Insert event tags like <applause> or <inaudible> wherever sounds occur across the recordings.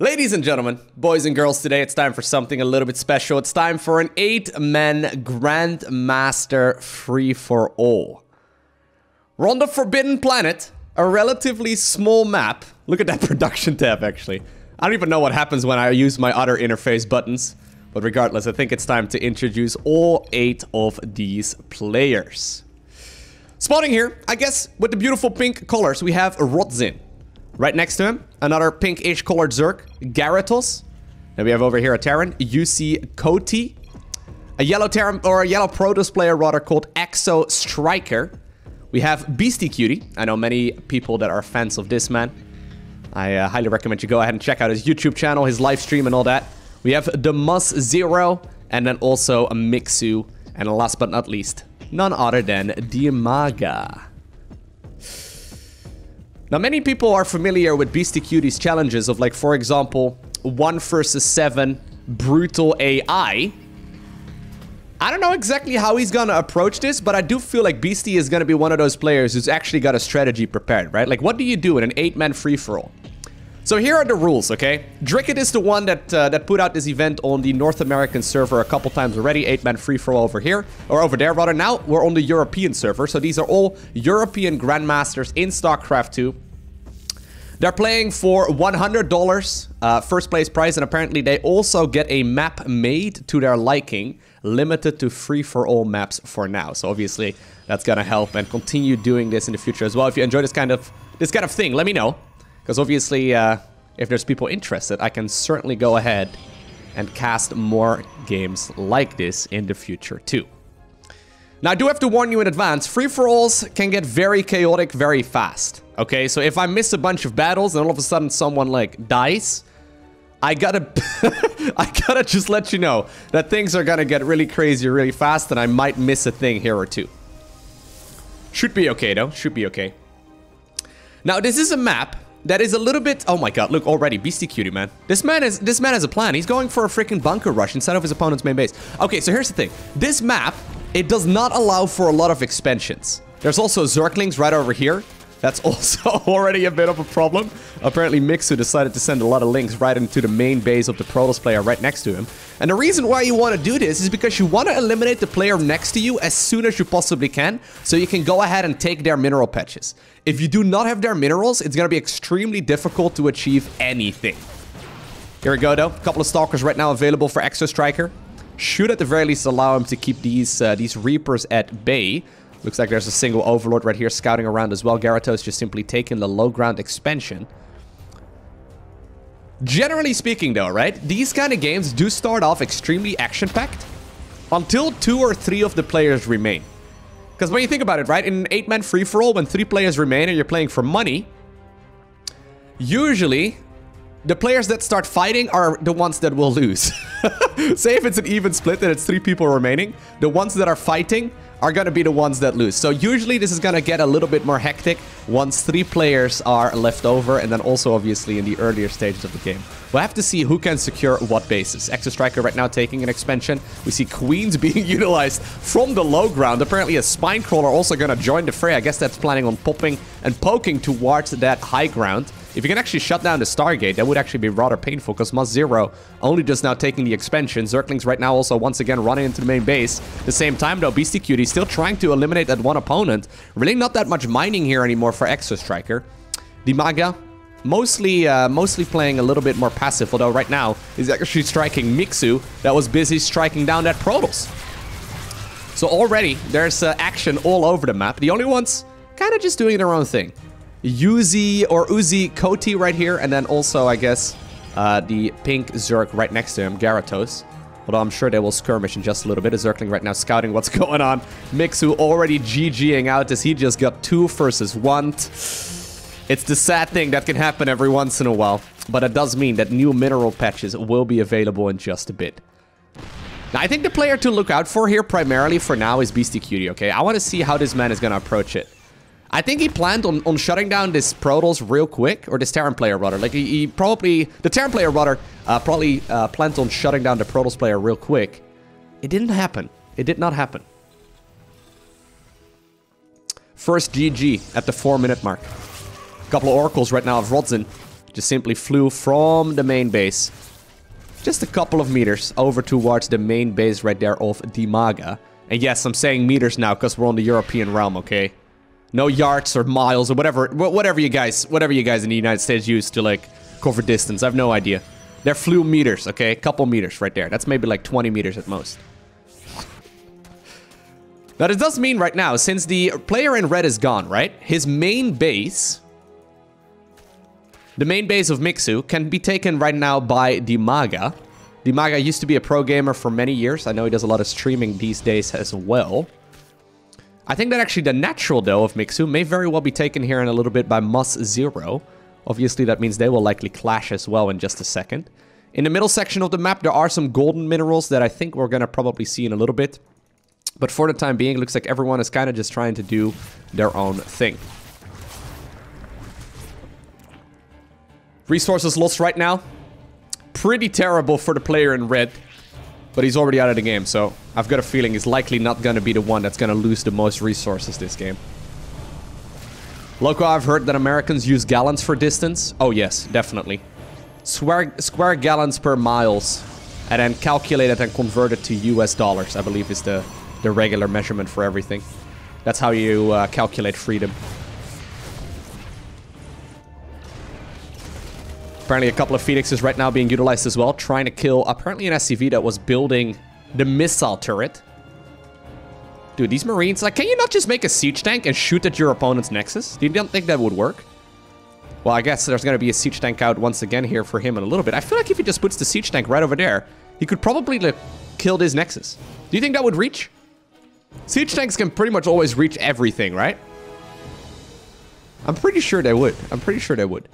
Ladies and gentlemen, boys and girls, today it's time for something a little bit special. It's time for an eight-man Grandmaster free-for-all. We're on the Forbidden Planet, a relatively small map. Look at that <laughs> production tab, actually. I don't even know what happens when I use my other interface buttons. But regardless, I think it's time to introduce all eight of these players. Spawning here, I guess, with the beautiful pink colors, we have Rodzin. Right next to him, another pinkish colored Zerg, Gyarados. Then we have over here a Terran, UC Koti. A yellow Terran, or a yellow Protoss player rather, called Exo Striker. We have BeastyQT. I know many people that are fans of this man. I uh, highly recommend you go ahead and check out his YouTube channel, his live stream and all that. We have the Mus Zero, and then also a Mixu. And last but not least, none other than Dimaga. Now, many people are familiar with BeastyQT's challenges of, like, for example, 1 versus 7 brutal AI. I don't know exactly how he's gonna approach this, but I do feel like Beastie is gonna be one of those players who's actually got a strategy prepared, right? Like, what do you do in an 8-man free-for-all? So here are the rules, okay? Dricket is the one that uh, that put out this event on the North American server a couple times already. Eight-man free-for-all over here, or over there rather. Now we're on the European server, so these are all European Grandmasters in StarCraft 2. They're playing for $100 uh, first place prize, and apparently they also get a map made to their liking, limited to free-for-all maps for now. So obviously that's gonna help and continue doing this in the future as well. If you enjoy this kind of this kind of thing, let me know. Because obviously, uh, if there's people interested, I can certainly go ahead and cast more games like this in the future too. Now, I do have to warn you in advance, free-for-alls can get very chaotic very fast. Okay, so if I miss a bunch of battles and all of a sudden someone, like, dies, I gotta... <laughs> I gotta just let you know that things are gonna get really crazy really fast and I might miss a thing here or two. Should be okay, though. Should be okay. Now, this is a map that is a little bit oh my god look already BeastyQT man. This man is this man has a plan. He's going for a freaking bunker rush instead of his opponent's main base. Okay so here's the thing. This map it does not allow for a lot of expansions. There's also zerglings right over here that's also <laughs> already a bit of a problem. Apparently Mixu decided to send a lot of lings right into the main base of the Protoss player right next to him. And the reason why you want to do this is because you want to eliminate the player next to you as soon as you possibly can, so you can go ahead and take their mineral patches. If you do not have their minerals, it's going to be extremely difficult to achieve anything. Here we go though, a couple of Stalkers right now available for Exo Striker. Should at the very least allow him to keep these, uh, these Reapers at bay. Looks like there's a single Overlord right here scouting around as well. Gyarados just simply taking the low ground expansion. Generally speaking though, right? These kind of games do start off extremely action-packed until two or three of the players remain. Because when you think about it, right? In an 8-man free-for-all, when three players remain and you're playing for money, usually the players that start fighting are the ones that will lose. <laughs> Say if it's an even split and it's three people remaining, the ones that are fighting are going to be the ones that lose. So usually this is going to get a little bit more hectic once three players are left over and then also obviously in the earlier stages of the game. We'll have to see who can secure what bases. Exo Striker right now taking an expansion. We see Queens <laughs> being utilized from the low ground. Apparently a Spine Crawler also going to join the fray. I guess that's planning on popping and poking towards that high ground. If you can actually shut down the Stargate, that would actually be rather painful because Mus Zero only just now taking the expansion. Zerglings right now also once again running into the main base. The same time though, BeastyQT still trying to eliminate that one opponent. Really not that much mining here anymore for Exo Striker. The Maga, mostly uh, mostly playing a little bit more passive, although right now he's actually striking Mixu that was busy striking down that Protoss. So already there's uh, action all over the map. The only ones kind of just doing their own thing. Yuzi or Uzi Koti right here, and then also, I guess, uh, the pink Zerg right next to him, Gyarados. Although I'm sure they will skirmish in just a little bit. A Zergling right now scouting what's <laughs> going on. Mixu already GGing out as he just got two versus one. It's the sad thing that can happen every once in a while. But it does mean that new mineral patches will be available in just a bit. Now, I think the player to look out for here primarily for now is BeastyQT, okay? I want to see how this man is going to approach it. I think he planned on, on shutting down this Protoss real quick, or this Terran player rather. Like he, he probably, the Terran player rather, uh, probably uh, planned on shutting down the Protoss player real quick. It didn't happen. It did not happen. First GG at the four minute mark. A couple of oracles right now of Rodzin just simply flew from the main base just a couple of meters over towards the main base right there of Dimaga. And yes, I'm saying meters now because we're on the European realm, okay? No yards or miles or whatever, whatever you guys, whatever you guys in the United States use to like cover distance. I have no idea. They're flew meters, okay? A couple meters right there. That's maybe like 20 meters at most. Now, this does mean right now, since the player in red is gone, right? His main base, the main base of Mixu, can be taken right now by Dimaga. Dimaga used to be a pro gamer for many years. I know he does a lot of streaming these days as well. I think that actually the natural, though, of Mixu may very well be taken here in a little bit by Mus Zero. Obviously, that means they will likely clash as well in just a second. In the middle section of the map, there are some golden minerals that I think we're going to probably see in a little bit. But for the time being, it looks like everyone is kind of just trying to do their own thing. Resources lost right now. Pretty terrible for the player in red. But he's already out of the game, so I've got a feeling he's likely not going to be the one that's going to lose the most resources this game. Lowko, I've heard that Americans use gallons for distance. Oh yes, definitely. Square, square gallons per miles. And then calculate it and convert it to US dollars, I believe is the the regular measurement for everything. That's how you uh, calculate freedom. Apparently a couple of Phoenixes right now being utilized as well, trying to kill apparently an SCV that was building the missile turret. Dude, these Marines, like, can you not just make a siege tank and shoot at your opponent's Nexus? Do you don't think that would work? Well, I guess there's going to be a siege tank out once again here for him in a little bit. I feel like if he just puts the siege tank right over there, he could probably like, kill his Nexus. Do you think that would reach? Siege tanks can pretty much always reach everything, right? I'm pretty sure they would. I'm pretty sure they would.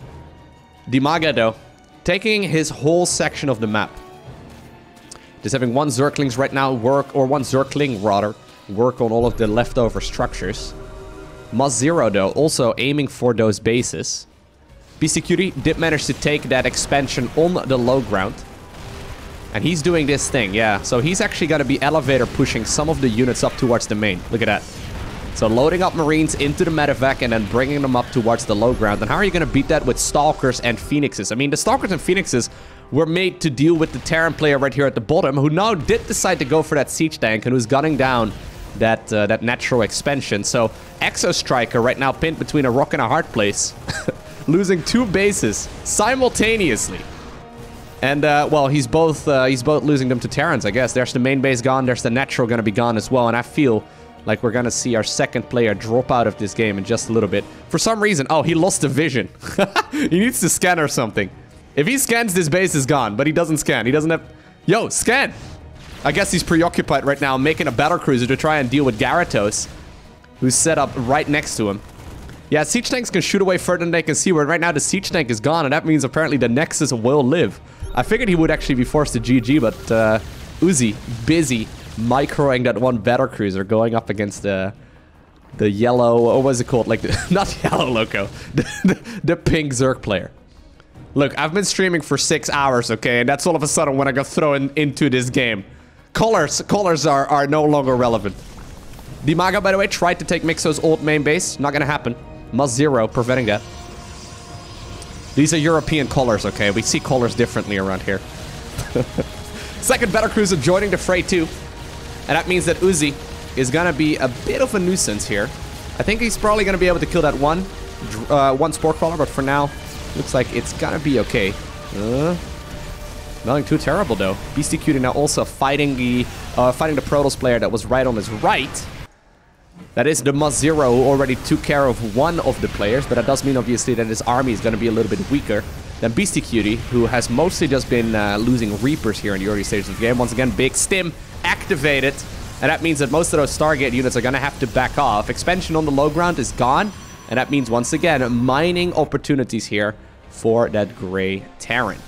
Dimaga, though, taking his whole section of the map. Just having one Zerglings right now work, or one Zergling, rather, work on all of the leftover structures. Must Zero, though, also aiming for those bases. BCQD did manage to take that expansion on the low ground. And he's doing this thing, yeah. So he's actually going to be elevator pushing some of the units up towards the main. Look at that. So loading up Marines into the medevac and then bringing them up towards the low ground. And how are you going to beat that with Stalkers and Phoenixes? I mean, the Stalkers and Phoenixes were made to deal with the Terran player right here at the bottom, who now did decide to go for that Siege Tank and who's gunning down that uh, that natural expansion. So Exo Striker right now pinned between a rock and a hard place, <laughs> losing two bases simultaneously. And, uh, well, he's both uh, he's both losing them to Terrans, I guess. There's the main base gone. There's the natural going to be gone as well. And I feel like we're to see our second player drop out of this game in just a little bit. For some reason, oh, he lost the vision. <laughs> he needs to scan or something. If he scans, this base is gone. But he doesn't scan. He doesn't have... Yo, scan! I guess he's preoccupied right now making a battle cruiser to try and deal with Gyarados, who's set up right next to him. Yeah, siege tanks can shoot away further than they can see, where right now the siege tank is gone, and that means apparently the Nexus will live. I figured he would actually be forced to GG, but uh, Uzi, busy microing that one battle cruiser going up against the the yellow, what was it called? Like, <laughs> the, not yellow Lowko, <laughs> the, the, the pink Zerg player. Look, I've been streaming for six hours, okay? And that's all of a sudden when I got thrown into this game. Colors, colors are, are no longer relevant. Dimaga, by the way, tried to take Mixu's old main base. Not gonna happen. Must zero, preventing that. These are European colors, okay? We see colors differently around here. <laughs> Second battle cruiser joining the fray too. And that means that Uzi is gonna be a bit of a nuisance here. I think he's probably gonna be able to kill that one, uh, one Spore Crawler, but for now, looks like it's gonna be okay. Uh, nothing too terrible though. BeastyQT now also fighting the, uh, fighting the Protoss player that was right on his right. That is the Must Zero who already took care of one of the players, but that does mean obviously that his army is going to be a little bit weaker than BeastyQT, who has mostly just been uh, losing Reapers here in the early stages of the game. Once again, big stim activated, and that means that most of those Stargate units are going to have to back off. Expansion on the low ground is gone, and that means once again mining opportunities here for that Gray Terran.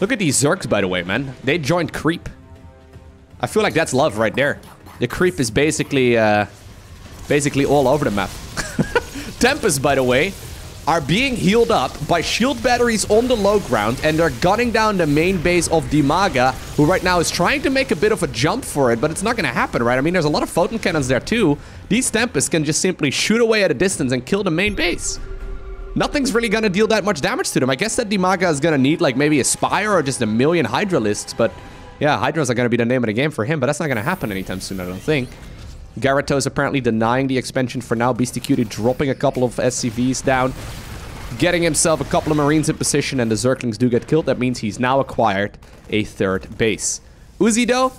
Look at these Zergs, by the way, man. They joined Creep. I feel like that's love right there. The creep is basically, uh, basically all over the map. <laughs> Tempest, by the way, are being healed up by shield batteries on the low ground, and they're gunning down the main base of Dimaga, who right now is trying to make a bit of a jump for it, but it's not going to happen, right? I mean, there's a lot of photon cannons there too. These Tempests can just simply shoot away at a distance and kill the main base. nothing's really gonna deal that much damage to them. I guess that Dimaga is gonna need like maybe a Spire or just a million Hydralisks, but yeah, Hydras are gonna be the name of the game for him, but that's not gonna happen anytime soon, I don't think. Gyarados apparently denying the expansion for now. Beastie Cutie dropping a couple of SCVs down. Getting himself a couple of Marines in position and the Zerglings do get killed. That means he's now acquired a third base. Uzi though,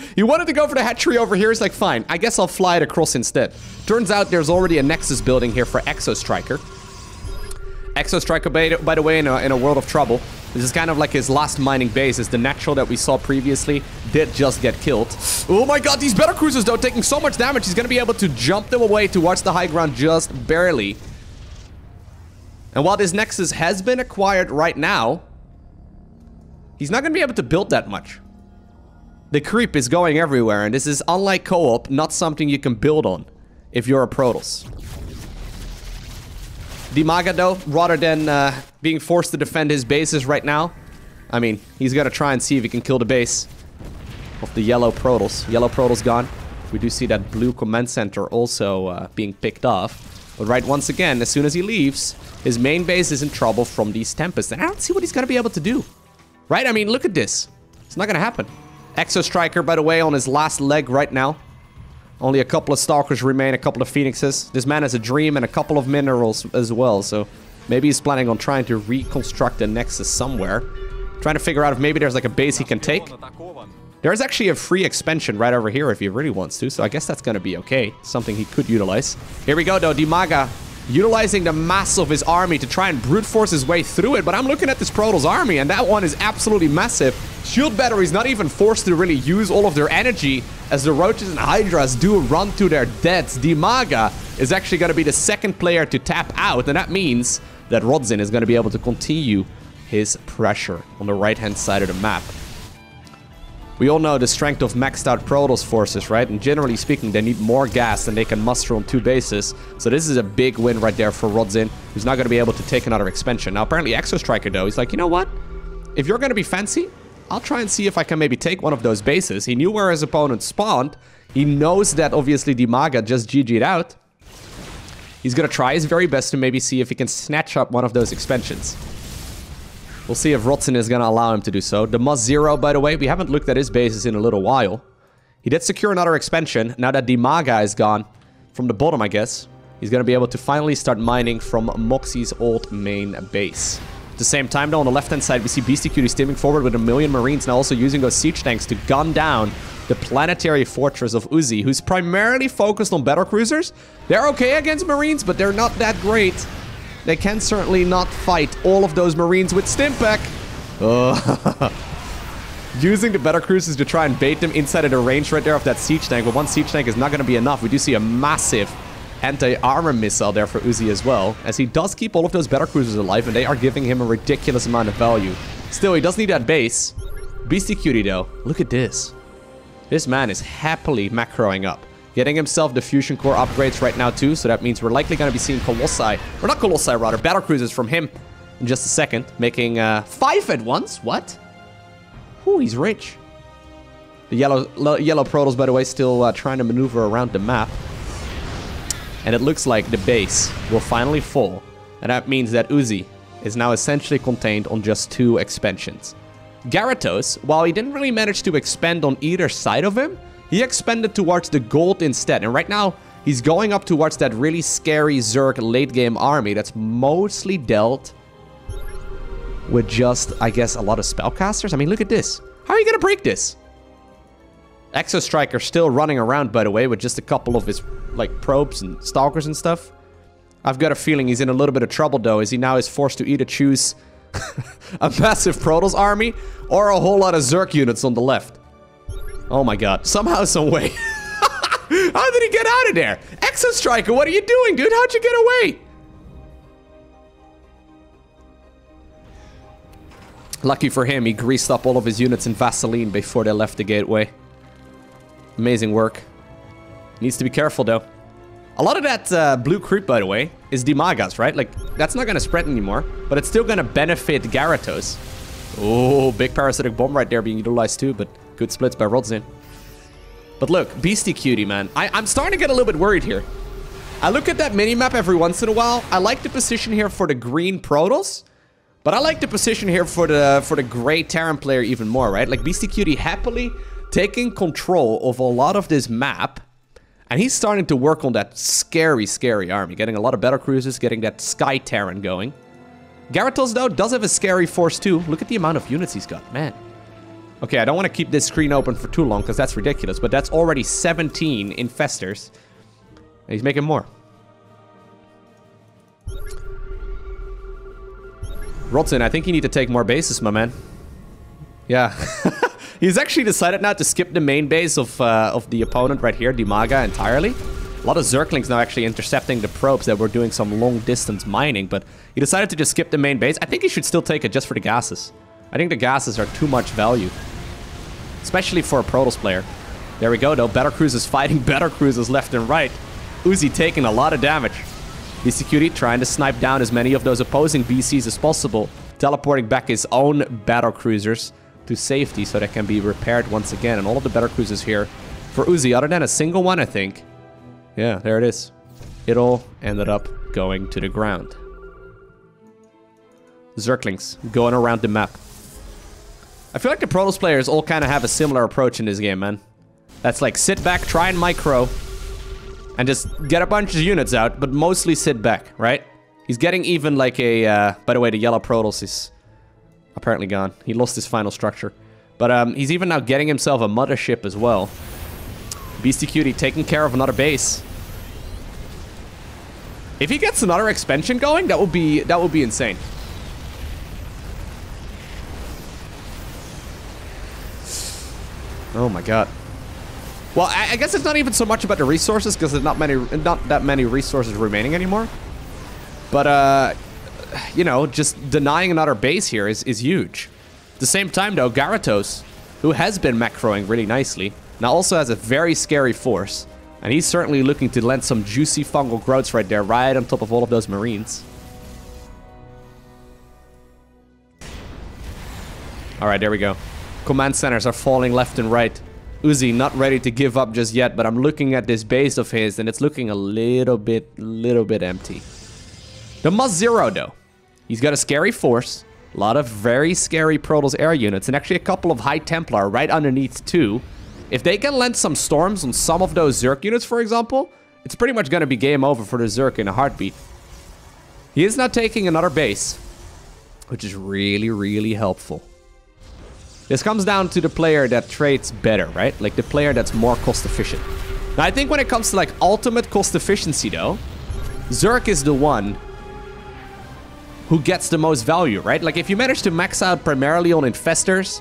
<laughs> you wanted to go for the hatchery over here. He's like, fine, I guess I'll fly it across instead. Turns out there's already a Nexus building here for Exo Striker. Exo Striker, by the way, in a, in a world of trouble. This is kind of like his last mining base. Is the natural that we saw previously did just get killed. Oh my god, these Battle Cruisers, though, taking so much damage. He's going to be able to jump them away towards the high ground just barely. And while this Nexus has been acquired right now, he's not going to be able to build that much. The creep is going everywhere, and this is, unlike co-op, not something you can build on if you're a Protoss. Dimaga, though, rather than uh, being forced to defend his bases right now, I mean, he's gonna try and see if he can kill the base of the yellow Protoss. Yellow Protoss gone. We do see that blue command center also uh, being picked off. But right, once again, as soon as he leaves, his main base is in trouble from these Tempests. And I don't see what he's gonna be able to do. Right? I mean, look at this. It's not gonna happen. Exo Striker, by the way, on his last leg right now. Only a couple of Stalkers remain, a couple of Phoenixes. This man has a dream and a couple of minerals as well, so maybe he's planning on trying to reconstruct a Nexus somewhere. Trying to figure out if maybe there's like a base he can take. There's actually a free expansion right over here if he really wants to, so I guess that's gonna be okay. Something he could utilize. Here we go though, Dimaga utilizing the mass of his army to try and brute force his way through it. But I'm looking at this Protoss army, and that one is absolutely massive. Shield batteries not even forced to really use all of their energy as the Roaches and Hydras do run to their deaths. Dimaga is actually going to be the second player to tap out, and that means that Rodzin is going to be able to continue his pressure on the right-hand side of the map. We all know the strength of maxed out Protoss forces, right? And generally speaking, they need more gas than they can muster on two bases. So this is a big win right there for Rodzin, who's not going to be able to take another expansion. Now, apparently Exo Striker, though, he's like, you know what? If you're going to be fancy, I'll try and see if I can maybe take one of those bases. He knew where his opponent spawned. He knows that, obviously, Dimaga just GG'd out. He's going to try his very best to maybe see if he can snatch up one of those expansions. We'll see if Rodzin is going to allow him to do so. The Must Zero, by the way, we haven't looked at his bases in a little while. He did secure another expansion. Now that the Maga is gone, from the bottom, I guess, he's going to be able to finally start mining from Moxie's old main base. At the same time, though, on the left-hand side, we see BeastyQT steaming forward with a million Marines, now also using those siege tanks to gun down the planetary fortress of Uzi, who's primarily focused on battle cruisers. They're okay against Marines, but they're not that great. They can certainly not fight all of those Marines with Stimpak. Uh, <laughs> using the battle cruisers to try and bait them inside of the range right there of that siege tank. But one siege tank is not going to be enough. We do see a massive anti-armor missile there for Uzi as well, as he does keep all of those battle cruisers alive, and they are giving him a ridiculous amount of value. Still, he does need that base. BeastyQT, though, look at this. This man is happily macroing up. Getting himself the Fusion Core upgrades right now too, so that means we're likely going to be seeing Colossi, or not Colossi rather, Battle Cruisers from him in just a second, making uh, five at once. What? Ooh, he's rich. The yellow yellow Protoss, by the way, still uh, trying to maneuver around the map. And it looks like the base will finally fall. And that means that Uzi is now essentially contained on just two expansions. Gyarados, while he didn't really manage to expand on either side of him, he expanded towards the gold instead. And right now, he's going up towards that really scary Zerg late game army that's mostly dealt with just, I guess, a lot of spellcasters. I mean, look at this. How are you going to break this? Exo Striker still running around, by the way, with just a couple of his, like, probes and stalkers and stuff. I've got a feeling he's in a little bit of trouble, though, as he now is forced to either choose <laughs> a massive Protoss army or a whole lot of Zerg units on the left. Oh my god. Somehow, some way. <laughs> How did he get out of there? Exo Striker, what are you doing, dude? How'd you get away? Lucky for him, he greased up all of his units in Vaseline before they left the gateway. Amazing work. Needs to be careful, though. A lot of that uh, blue creep, by the way, is Dimaga's, right? Like, that's not going to spread anymore, but it's still going to benefit Gyarados. Oh, big parasitic bomb right there being utilized too, but good splits by Rodzin. But look, BeastyQT, man. I, I'm starting to get a little bit worried here. I look at that mini-map every once in a while. I like the position here for the green Protoss. But I like the position here for the for the gray Terran player even more, right? Like BeastyQT happily taking control of a lot of this map. And he's starting to work on that scary, scary army. Getting a lot of battle cruisers, getting that Sky Terran going. Gyarados, though, does have a scary force, too. Look at the amount of units he's got, man. Okay, I don't want to keep this screen open for too long, because that's ridiculous. But that's already 17 infestors. And he's making more. Rotzen, I think you need to take more bases, my man. Yeah. <laughs> He's actually decided now to skip the main base of uh, of the opponent right here, Dimaga, entirely. A lot of Zerglings now actually intercepting the probes that were doing some long-distance mining, but he decided to just skip the main base. I think he should still take it just for the gases. I think the gases are too much value. Especially for a Protoss player. There we go, though. Battle Cruisers fighting <laughs> Battle Cruisers left and right. Uzi taking a lot of damage. BCQD trying to snipe down as many of those opposing BCs as possible, teleporting back his own battle cruisers to safety so they can be repaired once again. And all of the battle cruisers here for Uzi, other than a single one, I think. Yeah, there it is. It all ended up going to the ground. Zerglings going around the map. I feel like the Protoss players all kind of have a similar approach in this game, man. That's like sit back, try and micro, and just get a bunch of units out, but mostly sit back, right? He's getting even like a... Uh, by the way, the yellow Protoss is apparently gone. He lost his final structure. But um, he's even now getting himself a mothership as well. BeastyQT taking care of another base. If he gets another expansion going, that would be that would be insane. Oh my god. Well, I, I guess it's not even so much about the resources because there's not many, not that many resources remaining anymore. But uh, you know, just denying another base here is is huge. At the same time, though, Gyarados, who has been macroing really nicely, now also has a very scary force. And he's certainly looking to lend some juicy fungal growths right there, right on top of all of those Marines. Alright, there we go. Command centers are falling left and right. Uzi not ready to give up just yet, but I'm looking at this base of his and it's looking a little bit, little bit empty. The Must Zero, though. He's got a scary force, a lot of very scary Protoss air units, and actually a couple of High Templar right underneath, too. If they can land some storms on some of those Zerg units, for example, it's pretty much going to be game over for the Zerg in a heartbeat. He is now taking another base, which is really, really helpful. This comes down to the player that trades better, right? Like the player that's more cost efficient. Now, I think when it comes to like ultimate cost efficiency though, Zerg is the one who gets the most value, right? Like if you manage to max out primarily on Infestors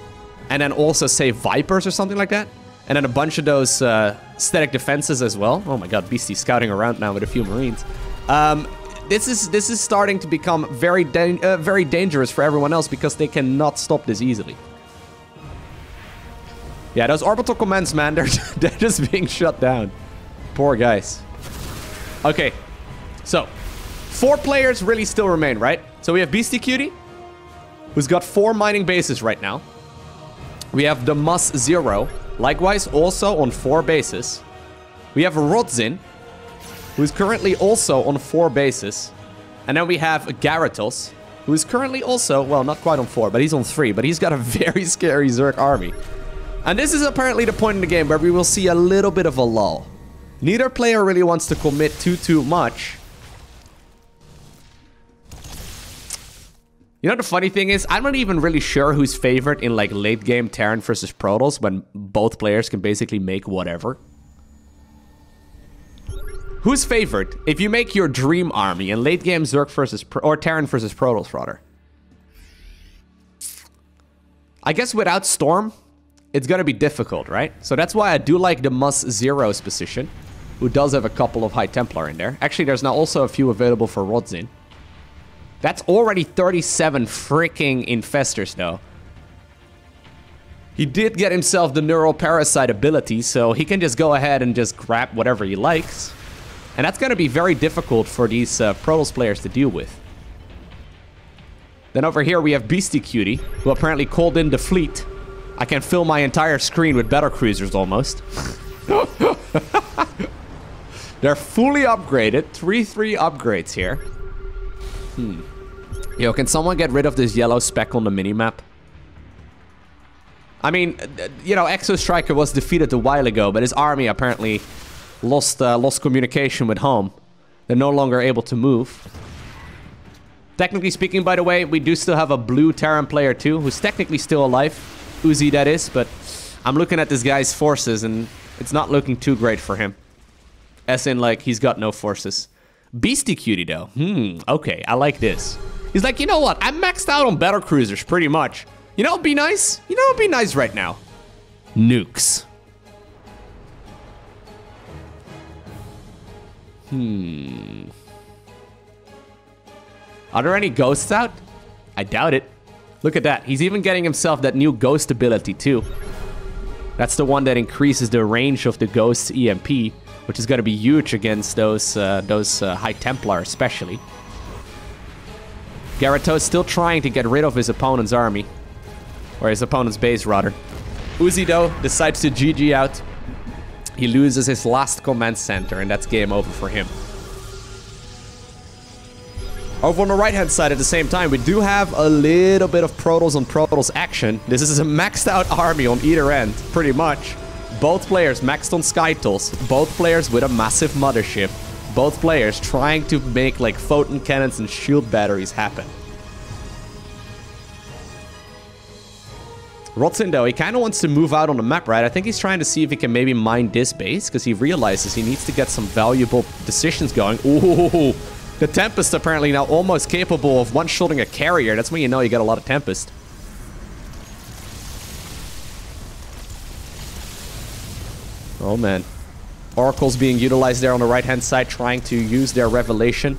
and then also say Vipers or something like that, and then a bunch of those uh, static defenses as well. Oh my god, Beastie scouting around now with a few Marines. Um, this is this is starting to become very uh, very dangerous for everyone else because they cannot stop this easily. Yeah, those orbital commands, man, <laughs> they're, they're just being shut down. Poor guys. Okay, so four players really still remain, right? So we have BeastyQT, who's got four mining bases right now. We have the Mus Zero, likewise also on four bases. We have Rodzin, who's currently also on four bases. And then we have Gyarados, who is currently also, well, not quite on four, but he's on three, but he's got a <laughs> very scary Zerg army. And this is apparently the point in the game where we will see a little bit of a lull. Neither player really wants to commit too, too much. You know the funny thing is, I'm not even really sure who's favored in like late game Terran versus Protoss when both players can basically make whatever. Who's favored if you make your dream army in late game Zerg versus Pro or Terran versus Protoss rather? I guess without Storm, it's going to be difficult, right? So that's why I do like the Mus Zero's position, who does have a couple of High Templar in there. Actually, there's now also a few available for Rodzin. That's already 37 freaking Infestors, though. He did get himself the Neural Parasite ability, so he can just go ahead and just grab whatever he likes. And that's going to be very difficult for these uh, Protoss players to deal with. Then over here we have BeastyQT, who apparently called in the fleet I can fill my entire screen with battle cruisers almost. <laughs> They're fully upgraded. 3-3 upgrades here. Hmm. Yo, can someone get rid of this yellow speck on the minimap? I mean, you know, Exo Striker was defeated a while ago, but his army apparently lost uh, lost communication with home. They're no longer able to move. Technically speaking, by the way, we do still have a blue Terran player too, who's technically still alive. Uzi, that is, but I'm looking at this guy's forces, and it's not looking too great for him. As in, like, he's got no forces. BeastyQT, though. Hmm, okay, I like this. He's like, you know what? I'm maxed out on battle cruisers, pretty much. You know, be nice. You know, be nice right now. Nukes. Hmm. Are there any ghosts out? I doubt it. Look at that. He's even getting himself that new ghost ability too. That's the one that increases the range of the ghost's EMP, which is going to be huge against those uh, those uh, High Templar especially. Gyarados still trying to get rid of his opponent's army. Or his opponent's base, rather. Uzi, though, decides to GG out. He loses his last command center, and that's game over for him. Over on the right-hand side at the same time, we do have a little bit of Protoss on Protoss action. This is a maxed out army on either end, pretty much. Both players maxed on Skytoss, both players with a massive mothership, both players trying to make like photon cannons and shield batteries happen. Rotzin, though, he kind of wants to move out on the map, right? I think he's trying to see if he can maybe mine this base, because he realizes he needs to get some valuable decisions going. Ooh, the Tempest apparently now almost capable of one-shotting a carrier. That's when you know you got a lot of Tempest. Oh, man. Oracle's being utilized there on the right-hand side, trying to use their Revelation.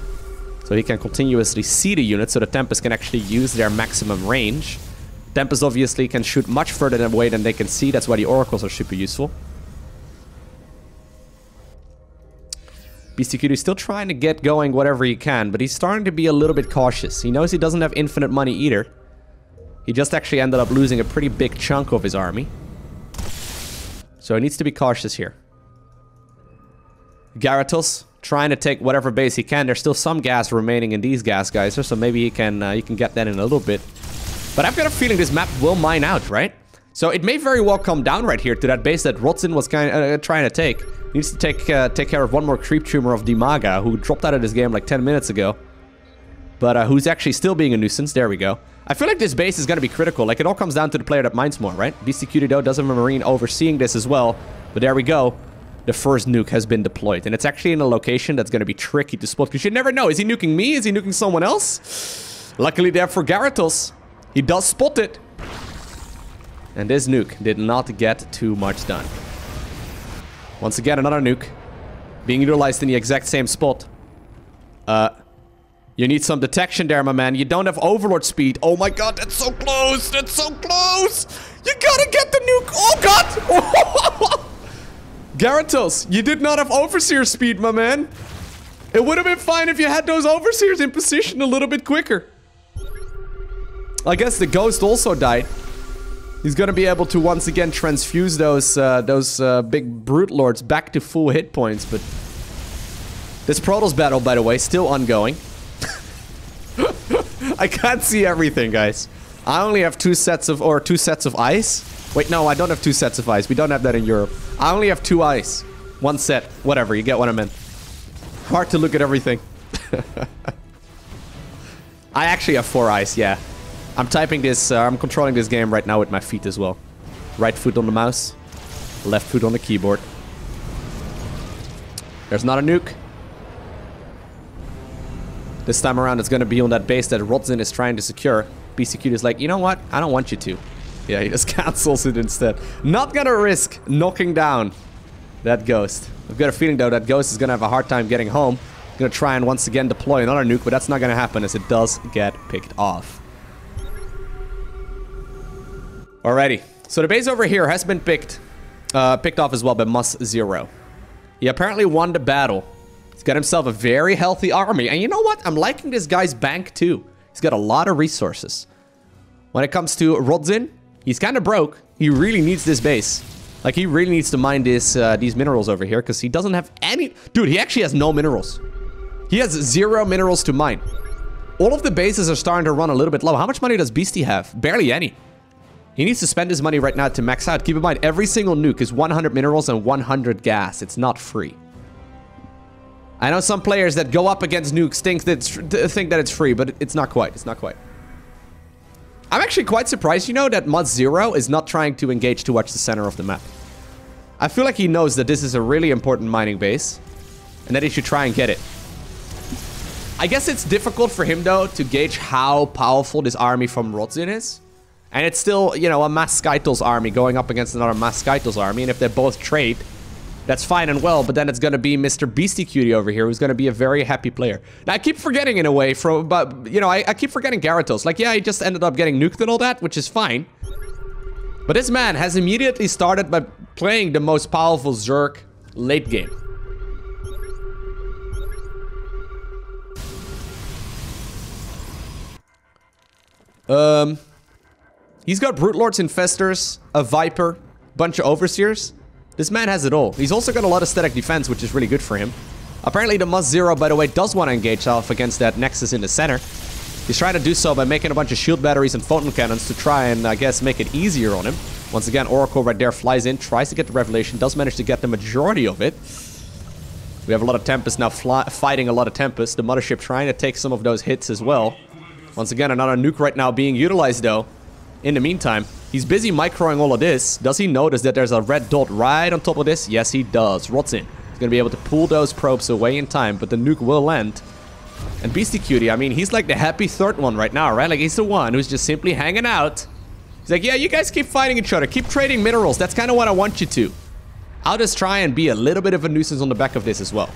So he can continuously see the unit, so the Tempest can actually use their maximum range. Tempest obviously can shoot much further away than they can see. That's why the Oracles are super useful. BCQ is still trying to get going whatever he can, but he's starting to be a little bit cautious. He knows he doesn't have infinite money either. He just actually ended up losing a pretty big chunk of his army. So he needs to be cautious here. Gyarados trying to take whatever base he can. There's still some gas remaining in these gas geysers, so maybe he can uh, he can get that in a little bit. But I've got a feeling this map will mine out, right? So it may very well come down right here to that base that Rotzin was kind of uh, trying to take. He needs to take uh, take care of one more creep tumor of Dimaga, who dropped out of this game like 10 minutes ago. But uh, who's actually still being a nuisance. There we go. I feel like this base is going to be critical. Like, it all comes down to the player that mines more, right? BCQ, though, does have a Marine overseeing this as well. But there we go. The first nuke has been deployed. And it's actually in a location that's going to be tricky to spot. Because you never know. Is he nuking me? Is he nuking someone else? Luckily there for Gyarados. He does spot it. And this nuke did not get too much done. Once again, another nuke. Being utilized in the exact same spot. Uh, you need some detection there, my man. You don't have overlord speed. Oh my god, that's so close. That's so close. You gotta get the nuke. Oh god. <laughs> Gyarados, you did not have overseer speed, my man. It would have been fine if you had those overseers in position a little bit quicker. I guess the ghost also died. He's gonna be able to once again transfuse those uh, those uh, big brood lords back to full hit points, but this Protoss battle, by the way, still ongoing. <laughs> I can't see everything, guys. I only have two sets of or two sets of eyes. Wait, no, I don't have two sets of eyes. We don't have that in Europe. I only have two eyes. One set. Whatever, you get what I meant. Hard to look at everything. <laughs> I actually have four eyes, yeah. I'm typing this, uh, I'm controlling this game right now with my feet as well. Right foot on the mouse, left foot on the keyboard. There's not a nuke. This time around it's gonna be on that base that Rodzin is trying to secure. BCQ is like, you know what? I don't want you to. Yeah, he just <laughs> cancels it instead. Not gonna risk knocking down that ghost. I've got a feeling though that ghost is gonna have a hard time getting home. Gonna try and once again deploy another nuke, but that's not gonna happen as it does get picked off. Alrighty. So the base over here has been picked uh, picked off as well by Mus Zero. He apparently won the battle. He's got himself a very healthy army. And you know what? I'm liking this guy's bank too. He's got a lot of resources. When it comes to Rodzin, he's kind of broke. He really needs this base. Like, he really needs to mine this, uh, these minerals over here because he doesn't have any... Dude, he actually has no minerals. He has zero minerals to mine. All of the bases are starting to run a little bit low. How much money does Beastie have? Barely any. He needs to spend his money right now to max out. Keep in mind, every single nuke is 100 minerals and 100 gas. It's not free. I know some players that go up against nukes think that, think that it's free, but it's not quite. It's not quite. I'm actually quite surprised, you know, that Mod Zero is not trying to engage towards the center of the map. I feel like he knows that this is a really important mining base, and that he should try and get it. I guess it's difficult for him, though, to gauge how powerful this army from Rodzin is. And it's still, you know, a Mass army going up against another Mass army, and if they're both trade, that's fine and well, but then it's gonna be Mr. BeastyQT over here, who's gonna be a very happy player. Now, I keep forgetting in a way from, but, you know, I, I keep forgetting Gyarados. Like, yeah, he just ended up getting nuked and all that, which is fine. But this man has immediately started by playing the most powerful Zerg late game. Um, he's got Brood Lords, Infestors, a Viper, bunch of Overseers. This man has it all. He's also got a lot of static defense, which is really good for him. Apparently the Must Zero, by the way, does want to engage off against that Nexus in the center. He's trying to do so by making a bunch of shield batteries and photon cannons to try and, I guess, make it easier on him. Once again, Oracle right there flies in, tries to get the Revelation, does manage to get the majority of it. We have a lot of Tempest now fighting a lot of Tempest. The Mothership trying to take some of those hits as well. Once again, another nuke right now being utilized, though. In the meantime, he's busy microing all of this. Does he notice that there's a red dot right on top of this? Yes, he does. Rotzin He's going to be able to pull those probes away in time, but the nuke will land. And BeastyQT, I mean, he's like the happy third one right now, right? Like, he's the one who's just simply hanging out. He's like, yeah, you guys keep fighting each other. Keep trading minerals. That's kind of what I want you to. I'll just try and be a little bit of a nuisance on the back of this as well.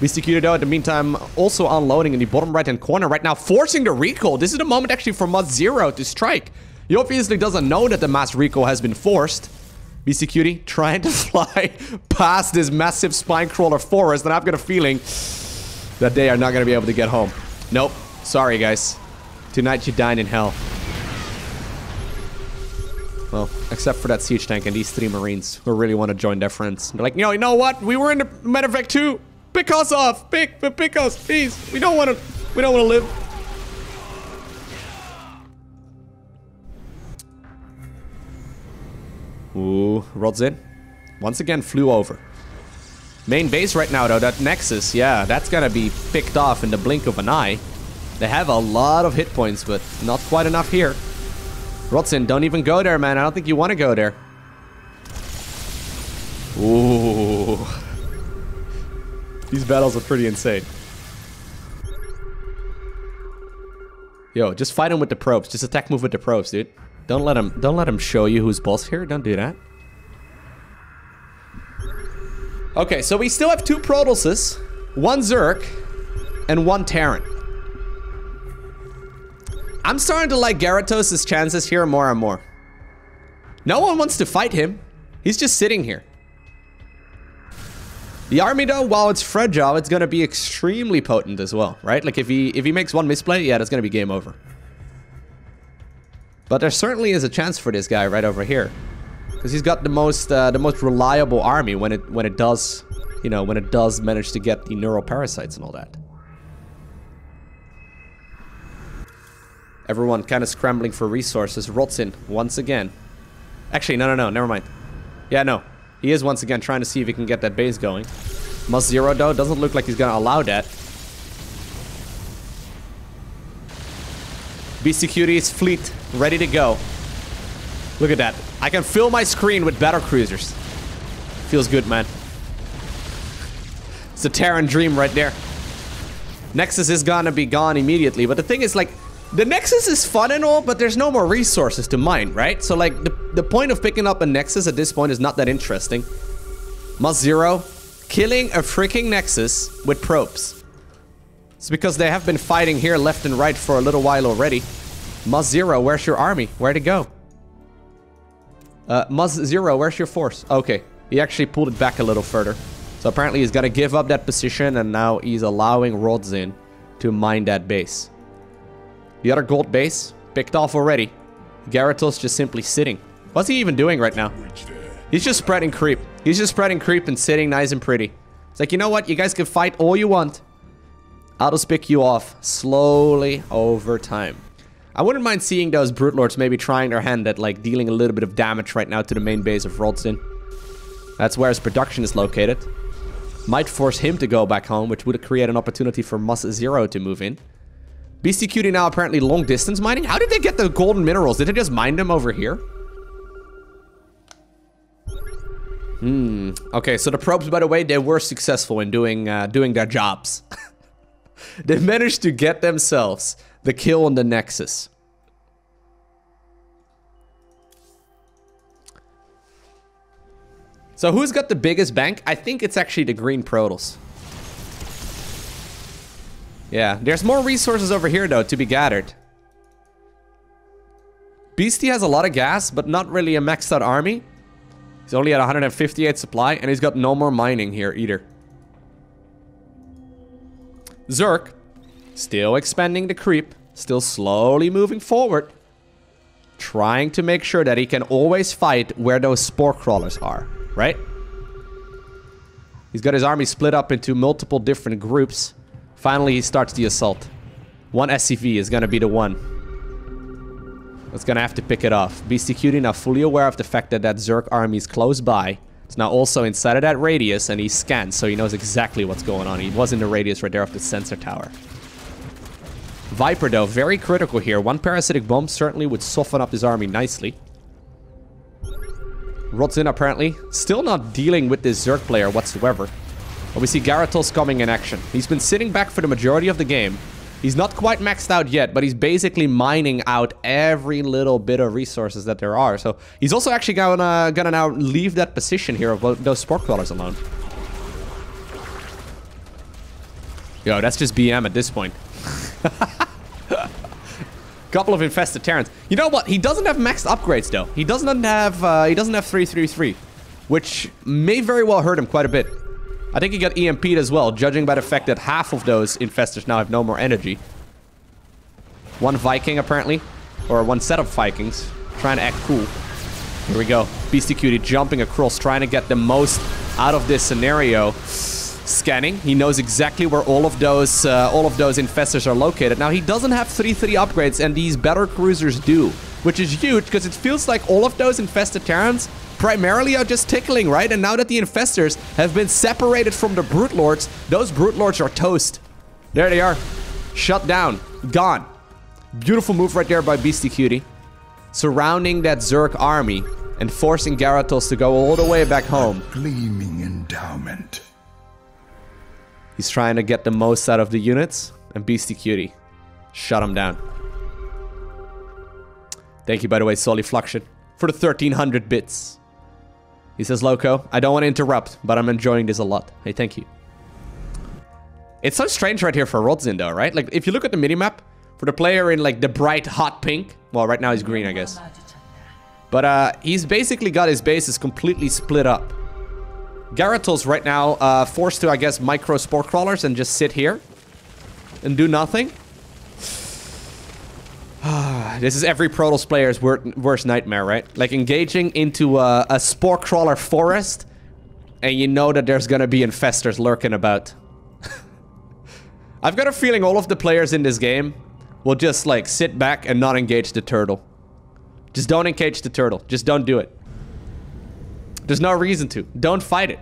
BeastyQT, though, in the meantime, also unloading in the bottom right-hand corner right now, forcing the recall. This is the moment, actually, for Mod Zero to strike. He obviously doesn't know that the mass recall has been forced. BeastyQT trying to <laughs> fly past this massive spine crawler forest, and I've got a feeling that they are not going to be able to get home. Nope. Sorry, guys. Tonight you dine in hell. Well, except for that siege tank and these three marines who really want to join their friends. They're like, you know, you know what? We were in the medevac too. Pick us off. Pick, pick us, please. We don't want to. We don't want to live. Ooh, Rodzin. Once again, flew over. Main base right now, though, that Nexus, yeah, that's gonna be picked off in the blink of an eye. They have a lot of hit points, but not quite enough here. Rodzin, don't even go there, man. I don't think you want to go there. Ooh. These battles are pretty insane. Yo, just fight him with the probes. Just attack move with the probes, dude. Don't let him don't let him show you who's boss here. Don't do that. Okay, so we still have two Protosses, one Zerg, and one Terran. I'm starting to like Gyarados' chances here more and more. No one wants to fight him. He's just sitting here. The army though, while it's fragile, it's gonna be extremely potent as well, right? Like if he if he makes one misplay, yeah, that's gonna be game over. But there certainly is a chance for this guy right over here. Because he's got the most uh, the most reliable army when it when it does, you know, when it does manage to get the neural parasites and all that. Everyone kind of scrambling for resources. Rotzin once again. Actually, no, no, no, never mind. Yeah, no. He is once again trying to see if he can get that base going. Must Zero, though, doesn't look like he's going to allow that. BeastyQT's fleet ready to go. Look at that. I can fill my screen with battle cruisers. Feels good, man. It's a Terran dream right there. Nexus is gonna be gone immediately, but the thing is, like, the Nexus is fun and all, but there's no more resources to mine, right? So, like, the, the point of picking up a Nexus at this point is not that interesting. Must Zero, killing a freaking Nexus with probes. It's because they have been fighting here left and right for a little while already. Must Zero, where's your army? Where'd it go? Uh, where's your force? Okay, he actually pulled it back a little further. So apparently he's gonna give up that position and now he's allowing Rodzin to mine that base. The other gold base, picked off already. Gyarados just simply sitting. What's he even doing right now? He's just spreading creep. He's just spreading creep and sitting nice and pretty. It's like, you know what? You guys can fight all you want. I'll just pick you off slowly over time. I wouldn't mind seeing those Brood Lords maybe trying their hand at like dealing a little bit of damage right now to the main base of Rodzin. That's where his production is located. Might force him to go back home, which would create an opportunity for Muz Zero to move in. Cutie now apparently long distance mining? How did they get the golden minerals? Did they just mine them over here? Hmm. Okay, so the probes, by the way, they were successful in doing uh, doing their jobs. <laughs> <laughs> they managed to get themselves the kill on the Nexus. So who's got the biggest bank? I think it's actually the green Protoss. Yeah, there's more resources over here though to be gathered. Beastie has a lot of gas, but not really a maxed out army. He's only at 158 supply, and he's got no more mining here either. Zerg, still expanding the creep, still slowly moving forward. Trying to make sure that he can always fight where those spore crawlers are, right? He's got his army split up into multiple different groups. Finally, he starts the assault. One SCV is gonna be the one that's gonna have to pick it off. BeastyQT now fully aware of the fact that that Zerg army is close by. It's now also inside of that radius and he scans, so he knows exactly what's going on. He was in the radius right there of the sensor tower. Viper, though, very critical here. One parasitic bomb certainly would soften up his army nicely. Rodzin, apparently, still not dealing with this Zerg player whatsoever. But we see Gyarados coming in action. He's been sitting back for the majority of the game, He's not quite maxed out yet, but he's basically mining out every little bit of resources that there are. So he's also actually gonna, gonna now leave that position here of those spore crawlers alone. Yo, that's just BM at this point. <laughs> Couple of infested Terrans. You know what? He doesn't have maxed upgrades though. He doesn't have uh, he doesn't have 333, which may very well hurt him quite a bit. I think he got EMP'd as well, judging by the fact that half of those infestors now have no more energy. One Viking, apparently. Or one set of Vikings. Trying to act cool. Here we go. BeastyQT jumping across, trying to get the most out of this scenario. Scanning. He knows exactly where all of those uh, all of those infestors are located. Now, he doesn't have 3-3 upgrades, and these battle cruisers do. Which is huge, because it feels like all of those infested Terrans primarily are just tickling, right? And now that the infestors have been separated from the brood lords, those brood lords are toast. There they are. Shut down. Gone. Beautiful move right there by BeastyQT. Surrounding that Zerg army and forcing Gyarados to go all the way back home. A gleaming endowment. He's trying to get the most out of the units, and BeastyQT shut him down. Thank you, by the way, Solifluction, for the 1300 bits. He says, Lowko, I don't want to interrupt, but I'm enjoying this a lot. Hey, thank you. It's so strange right here for Rodzin, though, right? Like, if you look at the minimap, for the player in, like, the bright hot pink, well, right now he's green, I guess. But, uh, he's basically got his bases completely split up. Gyarados right now, uh, forced to, I guess, micro spore crawlers and just sit here and do nothing. <sighs> this is every Protoss player's worst nightmare, right? Like engaging into a, a spore crawler forest and you know that there's gonna be infestors lurking about. <laughs> I've got a feeling all of the players in this game will just like sit back and not engage the turtle. Just don't engage the turtle. Just don't do it. There's no reason to. Don't fight it.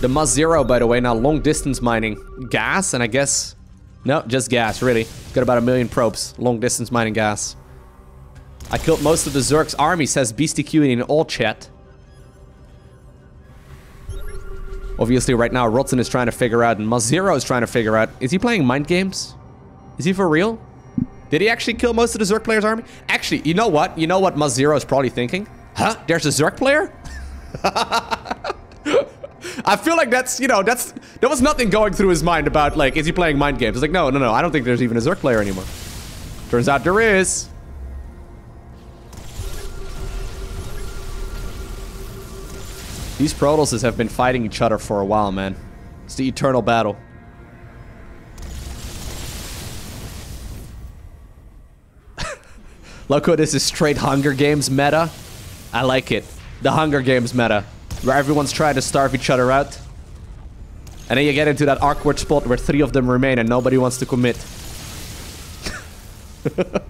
The Muz Zero, by the way, now long distance mining gas, and I guess no, just gas, really. Got about a million probes. Long distance mining gas. I killed most of the Zerg's army, says BeastyQT in all chat. Obviously, right now, Rodzin is trying to figure out, and Mazero is trying to figure out, is he playing mind games? Is he for real? Did he actually kill most of the Zerg player's army? Actually, you know what? You know what Mazero is probably thinking? Huh? There's a Zerg player? <laughs> I feel like that's, you know, that's, there was nothing going through his mind about, like, is he playing mind games? It's like, no, no, no, I don't think there's even a Zerg player anymore. Turns out there is. These Protosses have been fighting each other for a while, man. It's the eternal battle. <laughs> Lowko, this is straight Hunger Games meta. I like it. The Hunger Games meta, where everyone's trying to starve each other out. And then you get into that awkward spot where three of them remain and nobody wants to commit. <laughs>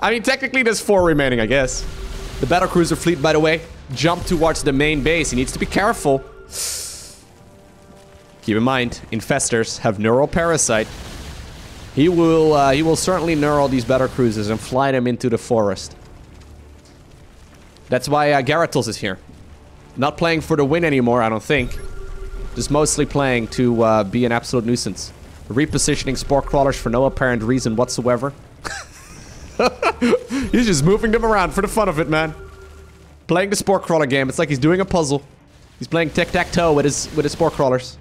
I mean, technically there's four remaining, I guess. The battlecruiser fleet, by the way, jumped towards the main base. He needs to be careful. Keep in mind, infestors have neural parasite. He will uh, he will certainly neural these battlecruisers and fly them into the forest. That's why uh, is here. Not playing for the win anymore, I don't think. Just mostly playing to uh, be an absolute nuisance. Repositioning Spore Crawlers for no apparent reason whatsoever. <laughs> he's just moving them around for the fun of it, man. Playing the Spore Crawler game. It's like he's doing a puzzle. He's playing tic-tac-toe with his, with his Spore Crawlers.